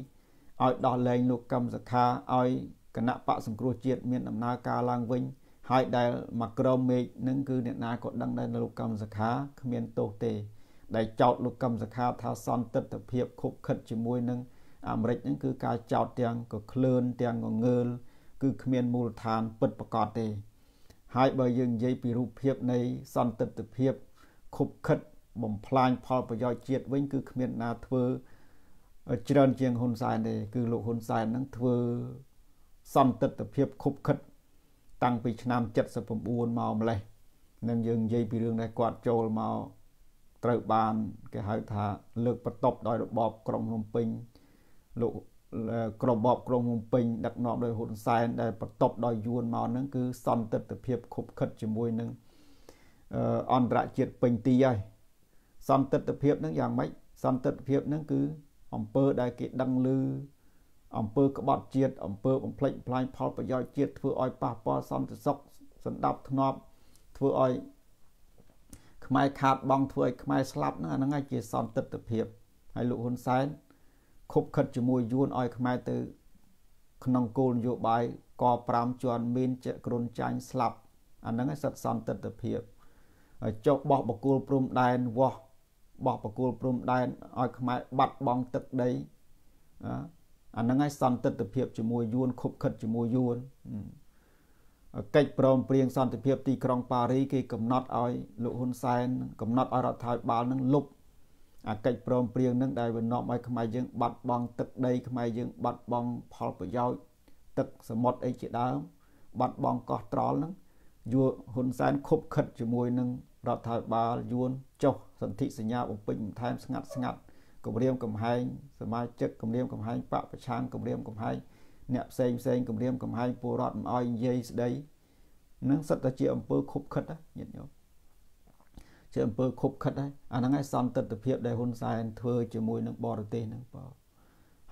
ឲ្យដោះលែងលោកកឹមសុខាឲ្យគណៈបកសង្គ្រោះជាតិមានដំណើរការឡើងវិញហើយដែលមកក្រមមេឃនឹងគឺអ្នកណាក៏ដឹងដែរលោកកឹមសុខាគ្មានទោសទេ ដែលចោតលោកកឹមសុខាថាសន្តិទ្ធភាពខុបខិតជាមួយនឹងអាមេរិកហ្នឹងគឺការចោតទាំងក៏ក្លឿនទាំងងងើលគឺគ្មានមូលដ្ឋានពិតប្រាកដទេ ហើយបើយើងនិយាយពីរូបភាពនៃសន្តិទ្ធភាពខុបខិតបំផ្លាញផលប្រយោជន៍ជាតិវិញគឺគ្មានណាធ្វើច្រើនជាងហ៊ុនសែនទេគឺលោកហ៊ុនសែននឹងធ្វើសន្តិទ្ធភាពខុបខិត តាំងពីឆ្នាំ79មកម្លេះនឹងយើងនិយាយពីរឿងដែលគាត់ចូលមក ត្រូវបានគេហៅថាលើកបន្ទប់ដោយរបបក្រុងភ្នំពេញលោកក្រុមបបក្រុងភ្នំពេញដឹកនាំដោយហ៊ុនសែនដែលបន្ទប់ដោយយួនមកហ្នឹងគឺសន្តិទ្ធភាពខុបខិតជាមួយនឹងអន្តរជាតិពេញទីហើយសន្តិទ្ធភាពហ្នឹងយ៉ាងម៉េចសន្តិទ្ធភាពហ្នឹងគឺអំពើដែលគេដឹងឮអំពើក្បត់ជាតិអំពើបំផ្លិចបំផ្លាញផលប្រយោជន៍ជាតិធ្វើឲ្យប៉ះពាល់សន្តិសុខសន្តិធ្នាប់ធ្វើឲ្យ ខ្មែរខាតបង់ធ្វើឲ្យខ្មែរស្លាប់ហ្នឹងអាហ្នឹងឯងជាសន្តិទ្ធភាពហើយលោកហ៊ុនសែនខុបខិតជាមួយយួនឲ្យខ្មែរទៅ ក្នុងគោលនយោបាយក5ជាន់មានចក្រុនចាញ់ស្លាប់អាហ្នឹងឯងសិតសន្តិទ្ធភាពចុះបោះបកគោលព្រំដែនវាស់បោះបកគោលព្រំដែនឲ្យខ្មែរបាត់បង់ទឹកដីអាហ្នឹងហើយសន្តិទ្ធភាពជាមួយយួនខុបខិតជាមួយយួន កិច្ចព្រមព្រៀងសន្តិភាពទីក្រុងប៉ារីគេកំណត់ឲ្យលោកហ៊ុនសែនកំណត់ឲ្យរដ្ឋាភិបាលនឹងលុបអាកិច្ចព្រមព្រៀងនឹងដែលវានាំឲ្យខ្មែរយើងបាត់បង់ទឹកដីខ្មែរយើងបាត់បង់ផលប្រយោជន៍ទឹកសមុទ្រអីជាដើមបាត់បង់កោះត្រល់នឹងយួនហ៊ុនសែនខុបខិតជាមួយនឹងរដ្ឋាភិបាលយួនចុះសន្ធិសញ្ញាបំពេញបន្ថែមស្ងាត់ស្ងាត់គម្រាមកំហែងសមាជិកគម្រាមកំហែងបពប្រឆាំងគម្រាមកំហែង អ្នកផ្សេងផ្សេងគម្រាមកំហែងពលរដ្ឋមិនអោយនិយាយស្ដីនឹងសិតតែជាអំពើខុបខិតញាតិញោមជាអំពើខុបខិតហើយអាហ្នឹងឯងសន្តិទ្ធភាពដែលហ៊ុនសែនធ្វើជាមួយនឹងបរទេសហ្នឹងបង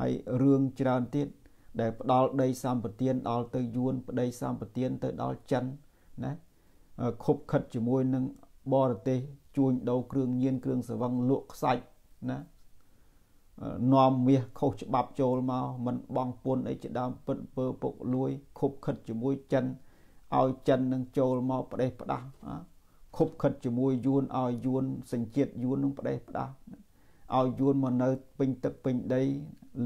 ហើយរឿងច្រើនទៀតដែលផ្ដាល់ដីសម្បទានដល់ទៅយួនប្តីសម្បទានទៅដល់ចិនណាខុបខិតជាមួយនឹងបរទេសជួញដូរគ្រឿងញៀនគ្រឿងសង្វឹងលក់ខ្សាច់ណា នាំមាសខុសច្បាប់ចូលមកមិនបងពុនអីជាដើមពិតពើពុកលួយខុបខិតជាមួយចិនឲ្យចិននឹងចូលមកប្រទេសផ្ដាស់ខុបខិតជាមួយយួនឲ្យយួនសញ្ជាតិយួននឹងប្រទេសផ្ដាស់ឲ្យយួនមកនៅពេញទឹកពេញដី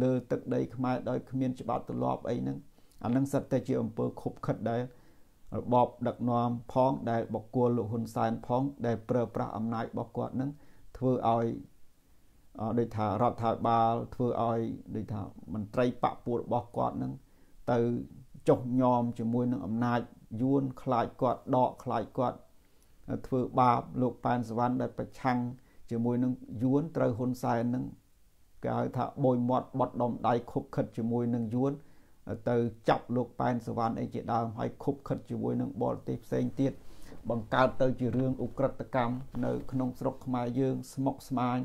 លើទឹកដីខ្មែរដោយគ្មានច្បាប់ទម្លាប់អីហ្នឹងអានឹងសិតតែជាអំពើខុបខិតដែលរបបដឹកនាំផងដែលបកគលលោកហ៊ុនសែនផង ដែលប្រើប្រាស់អំណាចរបស់គាត់នឹងធ្វើឲ្យ ដូចថារដ្ឋាភិបាលធ្វើឲ្យដូចថាមន្ត្រីបពុរបស់គាត់នឹងទៅចុះញោមជាមួយនឹងអំណាចយួនខ្លាចគាត់ដកខ្លាចគាត់ធ្វើបាបលោកប៉ែនសវណ្ណដែលប្រឆាំងជាមួយនឹងយួនត្រូវហ៊ុនសែននឹងគេហៅថាបូយមាត់បត់ដុំដៃខុបខិតជាមួយនឹងយួនទៅចាប់លោកប៉ែនសវណ្ណអីជាដើមហើយខុបខិតជាមួយនឹងបរទេសផ្សេងទៀតបង្កើតទៅជារឿងឧក្រិដ្ឋកម្មនៅក្នុងស្រុកខ្មែរយើងស្មុកស្មាញ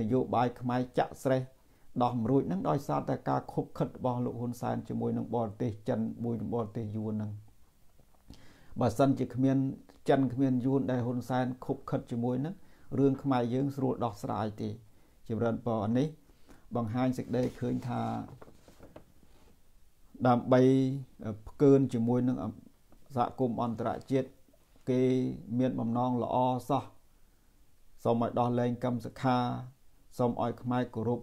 នយោបាយខ្មែរចាក់ស្រេះដោះមិនរួចនឹងដោយសារតែការខុបខិតរបស់លោកហ៊ុនសែនជាមួយនឹងបរទេសចិនមួយនឹងបរទេសយួននឹងបើសិនជាគ្មានចិនគ្មានយួនដែលហ៊ុនសែនខុបខិតជាមួយនឹងរឿងខ្មែរយើងស្រួលដោះស្រាយទេចម្រើនពរនេះបង្ហាញសេចក្តីឃើញថាដើម្បីផ្កើនជាមួយនឹងសហគមន៍អន្តរជាតិគេមានបំណងល្អសោះសូមឲ្យដោះលែងកម្មសខា សូមឲ្យខ្មែរគោរព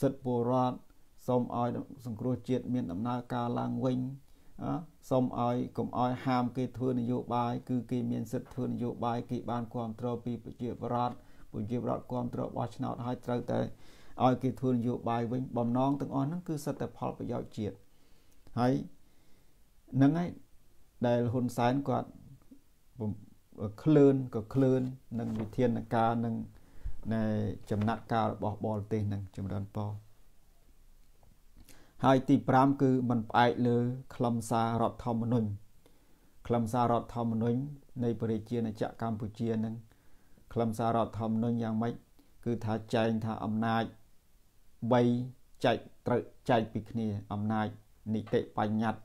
សិទ្ធិពលរដ្ឋសូមឲ្យសង្គ្រោះជាតិមានដំណើរការឡើងវិញសូមឲ្យកុំឲ្យហាមគេធ្វើនយោបាយគឺគេមានសិទ្ធិធ្វើនយោបាយគេបានគ្រប់គ្រងពីប្រជាពលរដ្ឋប្រជាពលរដ្ឋគ្រប់គ្រងបោះឆ្នោតឲ្យត្រូវតែឲ្យគេធ្វើនយោបាយវិញបំណងទាំងអស់ហ្នឹងគឺសិទ្ធិតែផលប្រយោជន៍ជាតិហើយហ្នឹងហើយដែលហ៊ុនសែនគាត់ក្លឿនក៏ក្លឿននឹងវិធានការនឹង នៃចំណាត់ការរបស់បរទេសនឹងចម្រើនពរហើយទី5គឺมันផ្អែកលើខ្លឹមសាររដ្ឋធម្មនុញ្ញខ្លឹមសាររដ្ឋធម្មនុញ្ញនៃប្រជាណាចក្រកម្ពុជានឹងខ្លឹមសាររដ្ឋធម្មនុញ្ញយ៉ាងម៉េចគឺថាចែងថាអំណាច3ចែកត្រូវចែកពីគ្នាអំណាចនីតិបញ្ញត្តិ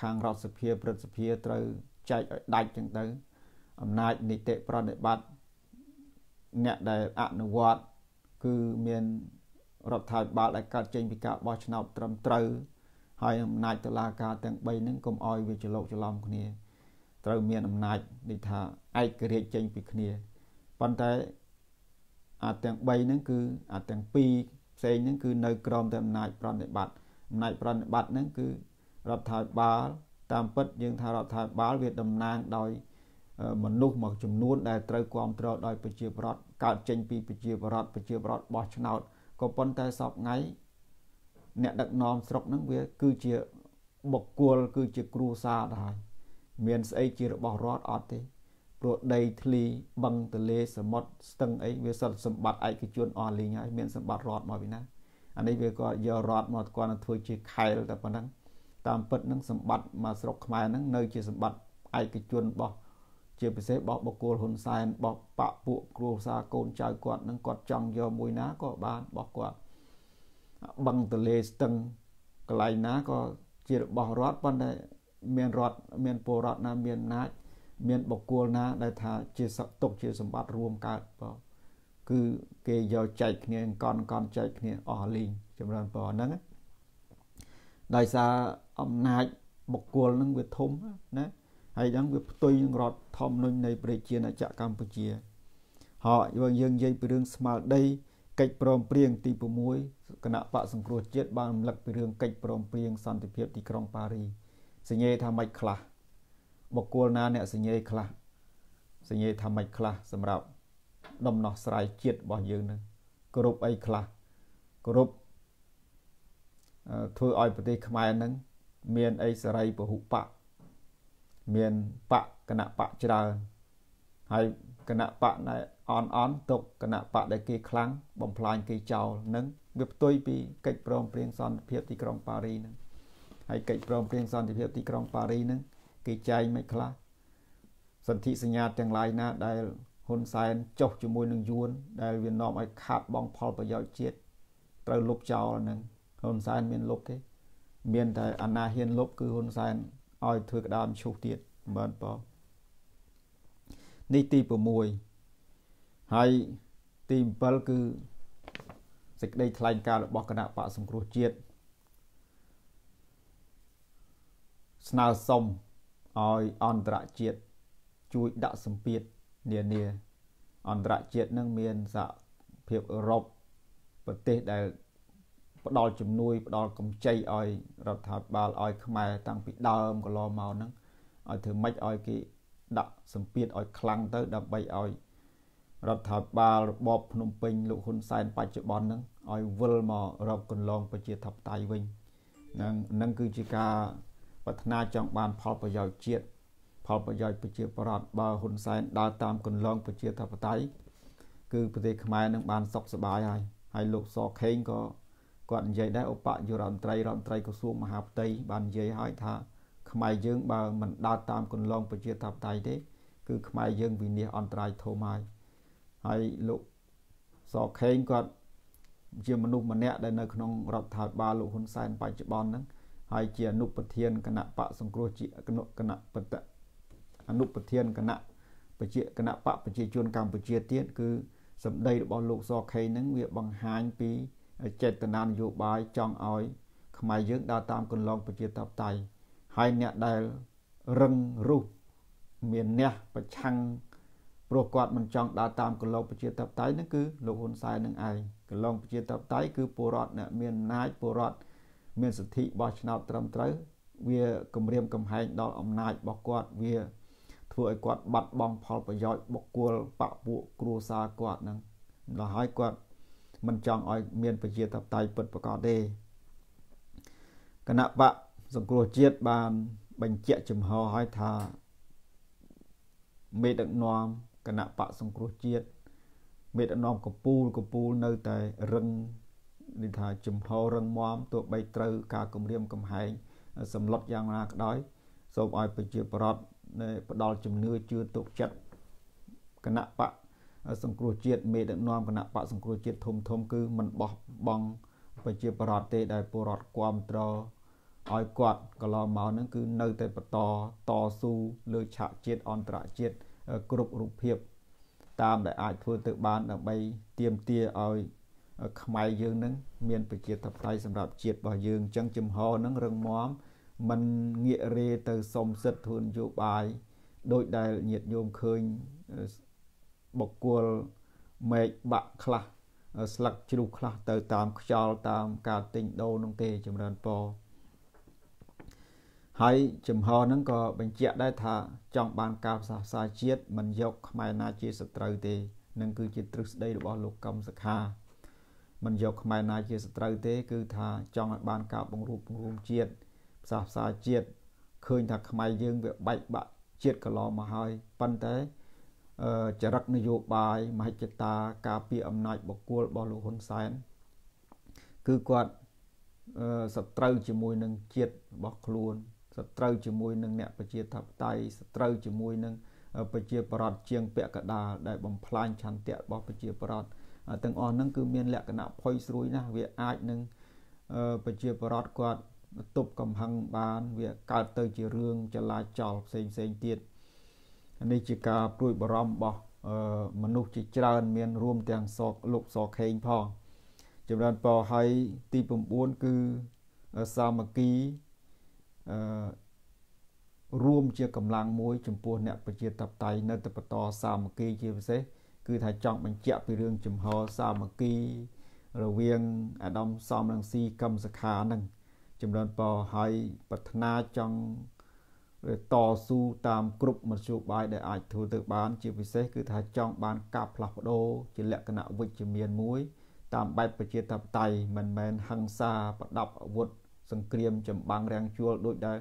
ខាងរដ្ឋសភាព្រឹទ្ធសភាត្រូវចែកឲ្យដាច់ចឹងទៅអំណាចនីតិប្រតិបត្តិ អ្នកដែលអនុវត្តគឺមានរដ្ឋាភិបាលដែលកើតចេញពីការបោះឆ្នោតត្រឹមត្រូវហើយអំណាចតុលាការទាំង3ហ្នឹងកុំឲ្យវាច្រឡូកច្រឡំគ្នាត្រូវមានអំណាចនេះថាឯករាជ្យចេញពីគ្នាប៉ុន្តែអាទាំង3ហ្នឹងគឺអាទាំង2ផ្សេងហ្នឹងគឺនៅក្រោមតែអំណាចប្រតិបត្តិអំណាចប្រតិបត្តិហ្នឹងគឺរដ្ឋាភិបាលតាមពិតយើងថារដ្ឋាភិបាលវាតំណាងដោយ មនុស្សមួយចំនួនដែលត្រូវគ្រប់គ្រងដោយប្រជាប្រដ្ឋកើតចេញពីប្រជាប្រដ្ឋប្រជាប្រដ្ឋបោះឆ្នោតក៏ប៉ុន្តែសពថ្ងៃអ្នកដឹកនាំស្រុកហ្នឹងវាគឺជាបុគ្គលគឺជាគ្រួសារដែរមានស្អីជារបស់រដ្ឋអត់ទេព្រោះដីធ្លីបឹងទលេសមុទ្រស្ទឹងអីវាសុទ្ធសម្បត្តិឯកជនអស់លីងហើយមានសម្បត្តិរដ្ឋមកពីណាអានេះវាក៏យករដ្ឋមកគាត់ធ្វើជាខែលតែប៉ុណ្ណឹងតាមពិតនឹងសម្បត្តិមកស្រុកខ្មែរហ្នឹងនៅជាសម្បត្តិឯកជនរបស់ ជាពិសេសបោះបកគោលហ៊ុនសែនបោះបពពួកគ្រួសារកូនចៅគាត់នឹងគាត់ចង់យកមួយណាក៏បានបោះគាត់បឹងទលេស្ទឹងកន្លែងណាក៏ជារបស់រដ្ឋប៉ុន្តែមានរដ្ឋមានពលរដ្ឋណាមានអំណាចមានបកគោលណា ដែលថាជាសក្ទុកជាសម្បត្តិរួមកើតបងគឺគេយកចែកគ្នាកនកនចែកគ្នាអស់លីងចម្រើនបងហ្នឹងដោយសារអំណាចបុគ្គលនឹងវាធំណា ហើយហ្នឹងវាផ្ទុយនឹងរដ្ឋធម្មនុញ្ញនៃប្រជាណាចក្រកម្ពុជាហើយយើងនិយាយពីរឿងស្មារតីកិច្ចព្រមព្រៀងទី6គណៈបកសង្គ្រោះជាតិបានរំលឹកពីរឿងកិច្ចព្រមព្រៀងសន្តិភាពទីក្រុងប៉ារីសញ្ញេថាម៉េចខ្លះបុគ្គលណាអ្នកសញ្ញេខ្លះសញ្ញេថាម៉េចខ្លះសម្រាប់ដំណោះស្រាយជាតិរបស់យើងនឹងគ្រប់អីខ្លះគ្រប់ធ្វើឲ្យប្រទេសខ្មែរនឹងមានអីសេរីពហុបក មានបកគណៈបកច្រើនហើយគណៈបកដែលអនអនទុកគណៈបកដែលគេខ្លាំងបំផ្លាញគេចោលនឹងវាផ្ទុយពីកិច្ចព្រមព្រៀងសន្តិភាពទីក្រុងប៉ារីនឹងហើយកិច្ចព្រមព្រៀងសន្តិភាពទីក្រុងប៉ារីនឹងគេចែងមិនខ្លះសន្ធិសញ្ញាទាំងឡាយណាដែលហ៊ុនសែនចុះជាមួយនឹងយួនដែលវានាំឲ្យខាតបងផលប្រយោជន៍ជាតិត្រូវលុបចោលហ្នឹងហ៊ុនសែនមានលុបទេមានតែអាណាហ៊ានលុបគឺហ៊ុនសែន ឲ្យធ្វើក្តាមឈូសទៀតមិនបងនេះទី6ហើយទី7គឺសេចក្តីថ្លែងការណ៍របស់គណៈបកសង្គ្រោះជាតិស្នើសុំឲ្យអន្តរជាតិជួយដាក់សម្ពាធនានាអន្តរជាតិនឹងមានសហភាពអឺរ៉ុបប្រទេសដែល ផ្ដល់ជំនួយផ្ដល់កម្ចីឲ្យរដ្ឋាភិបាលឲ្យខ្មែរតាំងពីដើមកន្លងមកហ្នឹងឲ្យធ្វើម៉េចឲ្យគេដាក់សម្ពាធឲ្យខ្លាំងទៅដើម្បីឲ្យរដ្ឋាភិបាលរបបភ្នំពេញលោកហ៊ុនសែនបច្ចុប្បន្នហ្នឹងឲ្យវិលមករកកន្លងប្រជាធិបតេយ្យវិញនឹងនឹងគឺជាការប្រាថ្នាចង់បានផលប្រយោជន៍ជាតិផលប្រយោជន៍ប្រជាប្រដ្ឋបើហ៊ុនសែនដើរតាមកន្លងប្រជាធិបតេយ្យគឺប្រទេសខ្មែរនឹងបានសុខសប្បាយហើយហើយលោកសខេងក៏ គាត់និយាយដែរឧបយុរដ្ឋមន្ត្រីរដ្ឋមន្ត្រីក្រសួងមហាផ្ទៃបាននិយាយឲ្យថាខ្មែរយើងបើមិនដើរតាមកន្លងប្រជាធិបតេយ្យទេ គឺខ្មែរយើងវិនិច្ឆ័យអន្តរាយធំហើយហើយលោកសខេងគាត់ជាមនុស្សម្នាក់ដែលនៅក្នុងរដ្ឋាភិបាលលោកហ៊ុនសែនបច្ចុប្បន្នហ្នឹងហើយជាអនុប្រធានគណៈបកសង្គ្រោះជាគណៈបតអនុប្រធានគណៈប្រជាគណៈបកប្រជាជនកម្ពុជាទៀតគឺសម្ដីរបស់លោកសខេងហ្នឹងវាបង្ហាញពី ចេតនានយោបាយចង់ឲ្យខ្មែរយើងដើរតាមកន្លងប្រជាធិបតេយ្យហើយអ្នកដែលរឹងរូសមានអ្នកប្រឆាំងព្រោះគាត់មិនចង់ដើរតាមកន្លងប្រជាធិបតេយ្យហ្នឹងគឺលោកហ៊ុនសែននឹងឯងកន្លងប្រជាធិបតេយ្យគឺពលរដ្ឋអ្នកមានអំណាចពលរដ្ឋមានសិទ្ធិបោះឆ្នោតត្រឹមត្រូវវាគម្រាមកំហែងដល់អំណាចរបស់គាត់វាធ្វើឲ្យគាត់បាត់បង់ផលប្រយោជន៍បុគ្គលបពពួកគ្រួសារគាត់នឹងដល់ហើយគាត់ មិនចង់ឲ្យមានប្រជាធិបតេយ្យពិតប្រាកដទេគណៈបកសង្គ្រោះជាតិបានបញ្ជាក់ចំហឲ្យថាមេដឹកនាំគណៈបកសង្គ្រោះជាតិមេដឹកនាំកពូលកពូលនៅតែរឹងនេះថាចំហរឹងមាំទោះបីត្រូវការគម្រាមកំហែងសម្លុតយ៉ាងណាក៏ដោយសូមឲ្យប្រជាប្រដ្ឋផ្ដល់ជំនឿជឿទុកចិត្តគណៈបក សង្គ្រោះជាតិមេដឹកនាំគណៈបកសង្គ្រោះជាតិធំធំគឺមិនបោះបង់ប្រជាប្រដ្ឋទេដែលពលរដ្ឋគ្រប់ត្រឲ្យគាត់កន្លងមកហ្នឹងគឺនៅតែបន្តតស៊ូលើឆាកជាតិអន្តរជាតិគ្រប់រូបភាព តាមដែលអាចធ្វើទៅបានដើម្បីទាមទារឲ្យខ្មែរយើងនឹងមានប្រជាធិបតេយ្យសម្រាប់ជាតិរបស់យើងអញ្ចឹងចំហនឹងរឹងមាំมันងាករេទៅសុំសិទ្ធិធ្វើនយោបាយដោយដែលញាតញោមឃើញ បុគ្គលមេឃបាក់ខ្លះស្លឹកជ្រុះខ្លះទៅតាមខ្យល់តាមការទិញដូរនោះទេចម្រើនពរហើយចំហហ្នឹងក៏បញ្ជាក់ដែរថាចង់បានការផ្សះផ្សាជាតិមិនយកខ្មែរណាជាសត្រូវទេនឹងគឺជាទ្រឹស្ដីរបស់លោកកឹមសុខាមិនយកខ្មែរណាជាសត្រូវទេ គឺថាចង់ឲ្យបានការបង្រួបបង្រួមជាតិផ្សះផ្សាជាតិឃើញថាខ្មែរយើងវាបែកបាក់ជាតិកន្លងមកហើយប៉ុន្តែ ចរិតនយោបាយមហិច្ឆតាការពារអំណាចបុគ្គលរបស់លោកហ៊ុនសែនគឺគាត់សត្រូវជាមួយនឹងជាតិរបស់ខ្លួនសត្រូវជាមួយនឹងអ្នកប្រជាធិបតេយ្យសត្រូវជាមួយនឹងប្រជាប្រដ្ឋជាងពាក់កដាលដែលបំផ្លាញឆន្ទៈរបស់ប្រជាប្រដ្ឋទាំងអស់ហ្នឹងគឺមានលក្ខណៈផុយស្រួយណាស់វាអាចនឹងប្រជាប្រដ្ឋគាត់ទប់កំហឹងបាន វាកើតទៅជារឿងចលាចលផ្សេងផ្សេងទៀត នេះជាការព្រួយបារម្ភរបស់មនុស្សជាច្រើនមានរួមទាំងសកលោកសខេងផងចម្រើនពរឲ្យទី9គឺសាមគ្គីអឺរួមជាកម្លាំងមួយចំពោះអ្នកប្រជាធិបតេយ្យនៅតែបន្តសាមគ្គីជាពិសេសគឺថាចង់បញ្ជាក់ពីរឿងចំហសាមគ្គីរវាងអាដាមសំនិងស៊ីកឹមសខានឹងចម្រើនពរឲ្យប្រាថ្នាចង់ តស៊ូតាមគ្រប់មធ្យោបាយដែលអាចធ្វើទៅបាន ជាពិសេសគឺថាចង់បានការផ្លាស់ប្ដូរជាលក្ខណៈវិជ្ជមានមួយ តាមបែបប្រជាធិបតេយ្យមិនមែនហិង្សាប្រដាប់អាវុធសង្គ្រាមចម្បាំងរាំងជួលដូចដែល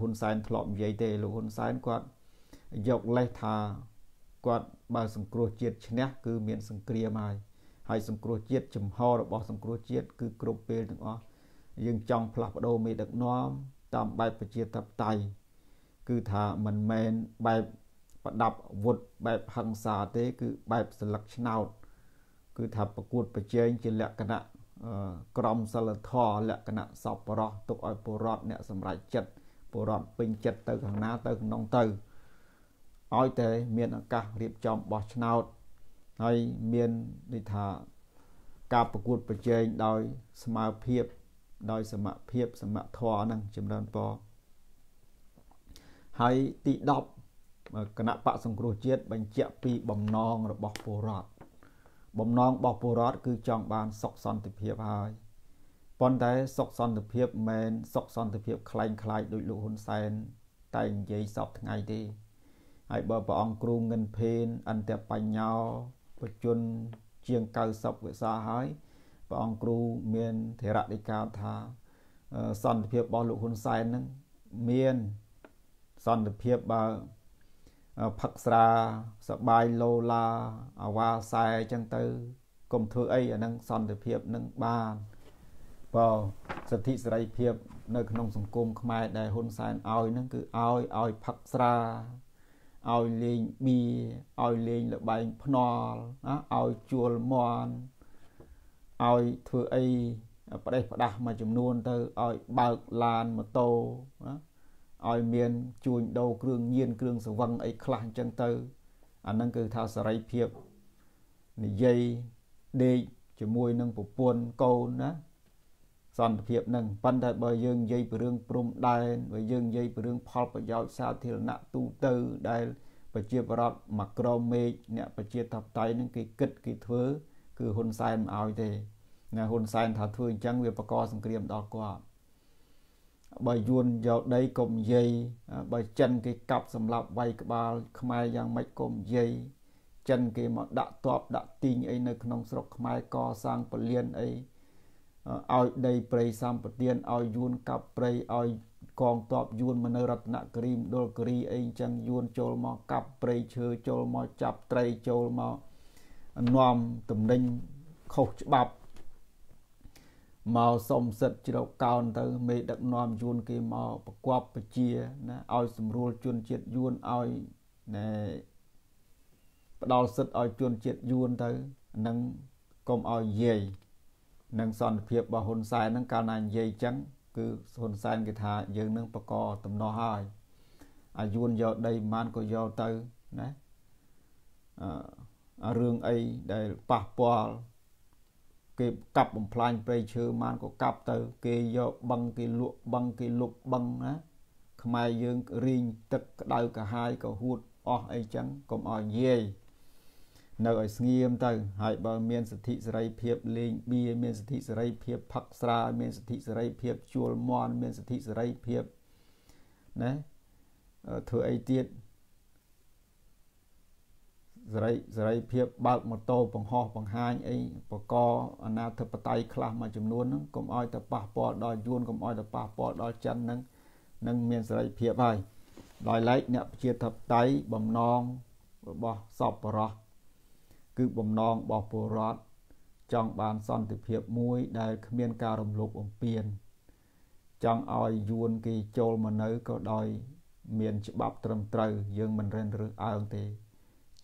ហ៊ុនសែនធ្លាប់និយាយទេលោកហ៊ុនសែនគាត់យកលេសថាគាត់បើសង្គ្រោះជាតិឈ្នះគឺមានសង្គ្រាមហើយហើយសង្គ្រោះជាតិចំហរបស់សង្គ្រោះជាតិគឺគ្រប់ពេលទាំងអស់យើងចង់ផ្លាស់ប្ដូរមេដឹកនាំតាមបែបប្រជាធិបតេយ្យ គឺថាមិនមែនបែបប្រដាប់អាវុធបែបហិង្សាទេ គឺបែបស្លឹកឆ្នោត គឺថាប្រកួតប្រជែងជាលក្ខណៈក្រមសិលធម៌លក្ខណៈសពរោះទុកឲ្យពលរដ្ឋអ្នកសម្រេចចិត្តពលរដ្ឋពេញចិត្តទៅខាងណាទៅក្នុងទៅឲ្យតែមានឱកាសរៀបចំបោះឆ្នោតហើយមានន័យថាការប្រកួតប្រជែងដោយស្មារភាពដោយសមភាពសមធម៌ហ្នឹងចម្រើនពរ ហើយទី10គណៈបកសង្គ្រោះជាតិបញ្ជាក់ពីបំណងរបស់ពលរដ្ឋបំណងរបស់ពលរដ្ឋគឺចង់បានសុខសន្តិភាពហើយប៉ុន្តែសុខសន្តិភាពមិនមែនសុខសន្តិភាពคล้ายคล้ายដោយលោកហ៊ុនសែនតែនិយាយសពថ្ងៃទេហើយបើព្រះអង្គគ្រូងិនភេនអន្តបញ្ញោបជនជាង90វិសាហើយព្រះអង្គគ្រូមានធរណីកាថាសន្តិភាពរបស់លោកហ៊ុនសែននឹងមាន សន្តិភាពបើផឹកស្រាសបាយឡូឡាអាវ៉ាសែអញ្ចឹងទៅកុំធ្វើអីអានឹងសន្តិភាពនឹងបានបើសិទ្ធិសេរីភាព នៅក្នុងសង្គមខ្មែរដែលហ៊ុនសែនឲ្យនឹងគឺឲ្យឲ្យផឹកស្រាឲ្យលេងបៀឲ្យលេងលបែងភ្នាល់ណាឲ្យជួលមន់ឲ្យធ្វើអីប្រទេសផ្ដាស់មួយចំនួនទៅឲ្យបើកឡានម៉ូតូណា ឲ្យមានជួញដូរគ្រឿងញៀនគ្រឿងសង្វឹងអីខ្លះអញ្ចឹងទៅអាហ្នឹងគឺថាសេរីភាពនិយាយដេកជាមួយនឹងប្រពន្ធកូនណាសន្តិភាពនឹងប៉ុន្តែបើយើងនិយាយពីរឿងព្រំដែនបើយើងនិយាយពីរឿងផលប្រយោជន៍សាធារណៈទូទៅដែល ប្រជាប្រដ្ឋមកក្រមមេឃអ្នកប្រជាធិបតេយ្យនឹងគេគិតគេធ្វើ គឺហ៊ុនសែនមិនឲ្យទេណាហ៊ុនសែនថាធ្វើអញ្ចឹងវាបកកសង្គ្រាមដល់គាត់ បើយួនយកដីកុំនិយាយបើចិនគេកាប់សម្លាប់វាយក្បាល ខ្មែរយ៉ាងម៉េចកុំនិយាយចិនគេមកដាក់តបដាក់ទីងអីនៅក្នុងស្រុកខ្មែរកសាងពលានអីឲ្យដីព្រៃសម្បទានឲ្យយួនកាប់ព្រៃឲ្យកងទ័ពយួនមកនៅរតនគិរីមណ្ឌលគិរីអីអញ្ចឹងយួនចូលមកកាប់ព្រៃឈើចូលមកចាប់ត្រីចូលមកនាំតំណែងខុសច្បាប់ មកសុំសិទ្ធជ្រកកោនទៅមេដឹកនាំយួនគេមកប្រកបពជាណាឲ្យស្រួលជនជាតិយួនឲ្យណែផ្ដល់សិទ្ធឲ្យជនជាតិយួនទៅនឹងកុំឲ្យយាយនឹងសន្តិភាពរបស់ហ៊ុនសែនហ្នឹងកាលណានិយាយចឹងគឺហ៊ុនសែនគេថាយើងនឹងបកកតំណោះហើយអាយួនយកដីប៉ុន្មានក៏យកទៅណាអឺរឿងអីដែលប៉ះពាល់ គេកាប់បំផ្លាញព្រៃឈើបានក៏កាប់ទៅ គេយកបឹងគេលក់បឹងគេលុបបឹងណាខ្មែរយើងរីងទឹកក្តៅកាហាយក៏ហួតអស់អីចឹងកុំឲ្យយាយនៅឲ្យស្ងៀមទៅហើយបើមានសិទ្ធិសេរីភាពលេងបៀមានសិទ្ធិសេរីភាពផឹកស្រាមានសិទ្ធិសេរីភាពជួលមន់មានសិទ្ធិសេរីភាពណាធ្វើអីទៀត សេរីសេរីភាពបើកម៉ូតូបង្ហោះបង្ហាញអីបកអាណាធិបតេយ្យខ្លះមួយចំនួនហ្នឹងកុំឲ្យទៅប៉ះពាល់ដល់យួនកុំឲ្យទៅប៉ះពាល់ដល់ចិនហ្នឹងនឹងមានសេរីភាពហើយដោយឡែកអ្នកប្រជាធិបតេយ្យបំណងរបស់សពបរោះគឺបំណងរបស់ពលរដ្ឋចង់បានសន្តិភាពមួយដែលគ្មានការរំលោភបំពានចង់ឲ្យយួនគេចូលមកនៅក៏ដោយមានច្បាប់ត្រឹមត្រូវយើងមិនរិនរើសអើងទេ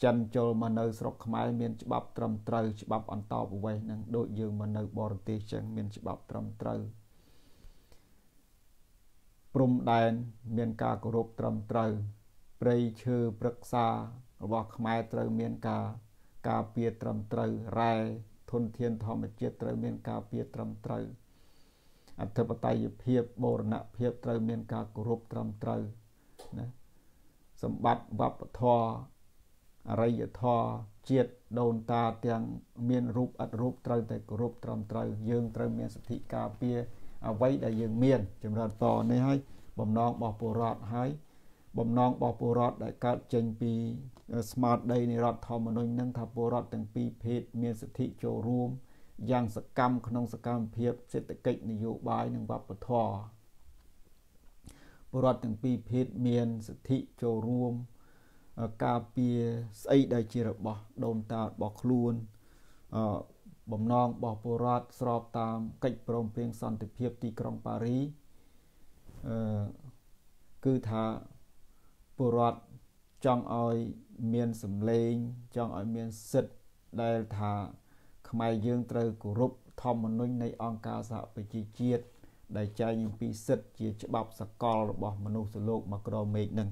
ចិនចូលមកនៅស្រុកខ្មែរមានច្បាប់ត្រឹមត្រូវច្បាប់អន្តោប្រវេសន៍នឹងដូចយើងមកនៅបរទេសចឹងមានច្បាប់ត្រឹមត្រូវព្រំដែនមានការគោរពត្រឹមត្រូវព្រៃឈើព្រឹក្សារបស់ខ្មែរត្រូវមានការការពារត្រឹមត្រូវរ៉ែធនធានធម្មជាតិត្រូវមានការពារត្រឹមត្រូវអធិបតេយ្យភាពបូរណភាពត្រូវមានការគោរពត្រឹមត្រូវណាសម្បត្តិវប្បធម៌ អរិយធម៌ជាតិដូនតាទាំងមានរូបឥតរូបត្រូវតែគោរពត្រឹមត្រូវយើងត្រូវមានសិទ្ធិការពារអ្វីដែលយើងមានចម្រើនតនេះហើយបំណងរបស់ពលរដ្ឋហើយបំណងរបស់ពលរដ្ឋដែលកើតចេញពីស្មារតីនៃរដ្ឋធម្មនុញ្ញនឹងថាពលរដ្ឋទាំងពីរភេទមានសិទ្ធិចូលរួមយ៉ាងសកម្មក្នុងសកម្មភាពសេដ្ឋកិច្ចនយោបាយនិងវប្បធម៌ពលរដ្ឋទាំងពីរភេទមានសិទ្ធិចូលរួម ការពារស្អីដែលជារបស់ដូនតារបស់ខ្លួនអឺបំណងរបស់ពលរដ្ឋស្របតាមកិច្ចព្រមព្រៀងសន្តិភាពទីក្រុងប៉ារីអឺគឺថាពលរដ្ឋចង់ឲ្យមានសម្លេងចង់ឲ្យមានសិទ្ធិដែលថាខ្មែរយើងត្រូវគោរពធម្មនុញ្ញនៃអង្គការសហប្រជាជាតិដែលចែងអំពីសិទ្ធិជាច្បាប់សកលរបស់មនុស្សលោកមកក្រមេឃនឹង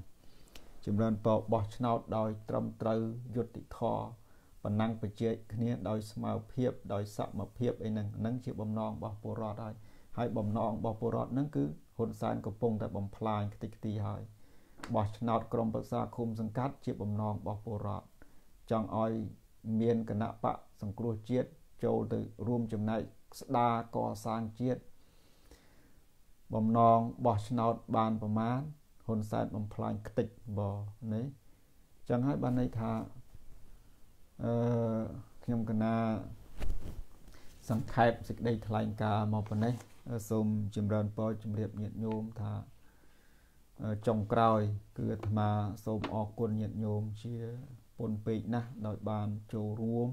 ចម្រើនពរបោះឆ្នោតដោយត្រឹមត្រូវយុត្តិធម៌ប៉ុណ្ណឹងបជាគ្នាដោយស្មើភាពដោយសមភាពអីហ្នឹងហ្នឹងជាបំណងរបស់ពលរដ្ឋហើយហើយបំណងរបស់ពលរដ្ឋហ្នឹងគឺហ៊ុនសែនកំពុងតែបំផ្លាញខ្ទេចខ្ទីហើយបោះឆ្នោតក្រុមប្រឹក្សាឃុំសង្កាត់ជាបំណងរបស់ពលរដ្ឋចង់ឲ្យមានគណៈបកសង្គ្រោះជាតិចូលទៅរួមចំណែកស្ដារកសាងជាតិបំណងបោះឆ្នោតបានប្រមាណ ហ៊ុនសែនបំផ្លាញខ្ទេចបនេះចឹងហើយបានន័យថាអឺខ្ញុំកណាសង្ខេបសេចក្តីថ្លែងការណ៍មកប៉ុណ្ណេះសូមចម្រើនពរជំរាបញាតិញោមថាចុងក្រោយ គឺអាត្មាសូមអរគុណញាតិញោមជាពុនពេកណាស់ដោយបានចូលរួម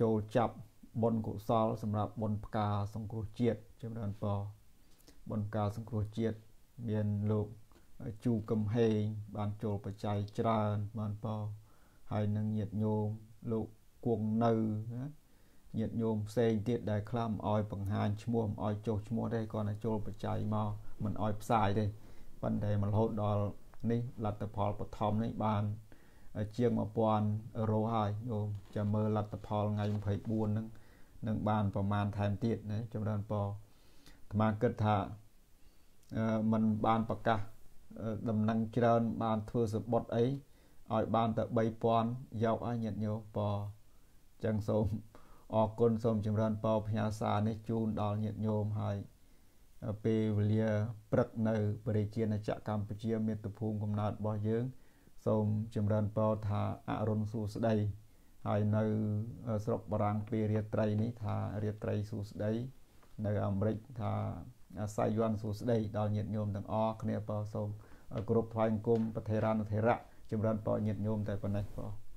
ចូលចាប់បុណ្យកុសល សម្រាប់បុណ្យផ្កាសង្គ្រោះជាតិចម្រើនពរបុណ្យផ្កាសង្គ្រោះជាតិ មានលោកជូកំហេងបានចូលបច្ច័យច្រើនបានពរហើយនឹងញាតញោមលោកគង់នៅណាញាតញោមផ្សេងទៀតដែលខ្លះមិនអោយបង្ហាញឈ្មោះមិនអោយចុះឈ្មោះទេគាត់តែចូលបច្ច័យមកមិនអោយផ្សាយទេប៉ុន្តែមករហូតដល់នេះលទ្ធផលបឋមនេះបានជាង1000អឺរ៉ូហើយញោមចាំមើលលទ្ធផលថ្ងៃ24ហ្នឹងនឹងបានប្រមាណថែមទៀតណាចម្រើនពរអាត្មាគិតថា มันបានប្រកាសដំណឹងច្រើន បានធ្វើសបុតអីឲ្យបានតែ3000យកឲ្យញាតិញោមពរចឹងសូមអរគុណសូមចម្រើនពរផ្ញើសារនេះជូនដល់ញាតិញោមហើយពេលវេលាព្រឹកនៅបរិជាណាចក្រកម្ពុជាមាតុភូមិកំណើតរបស់យើង សូមចម្រើនពរថាអរុនសួស្តីហើយនៅស្រុកបារាំងពេលរាត្រីនេះថារាត្រីសួស្តីនៅអាមេរិកថាអា ស័យយ័នសួស្តីដល់ញាតិញោមទាំងអស់គ្នាបើសូមគោរពថ្វាយបង្គំប្រធេរានុធេរៈចម្រើនពរញាតិញោមតែប៉ុណ្ណេះបង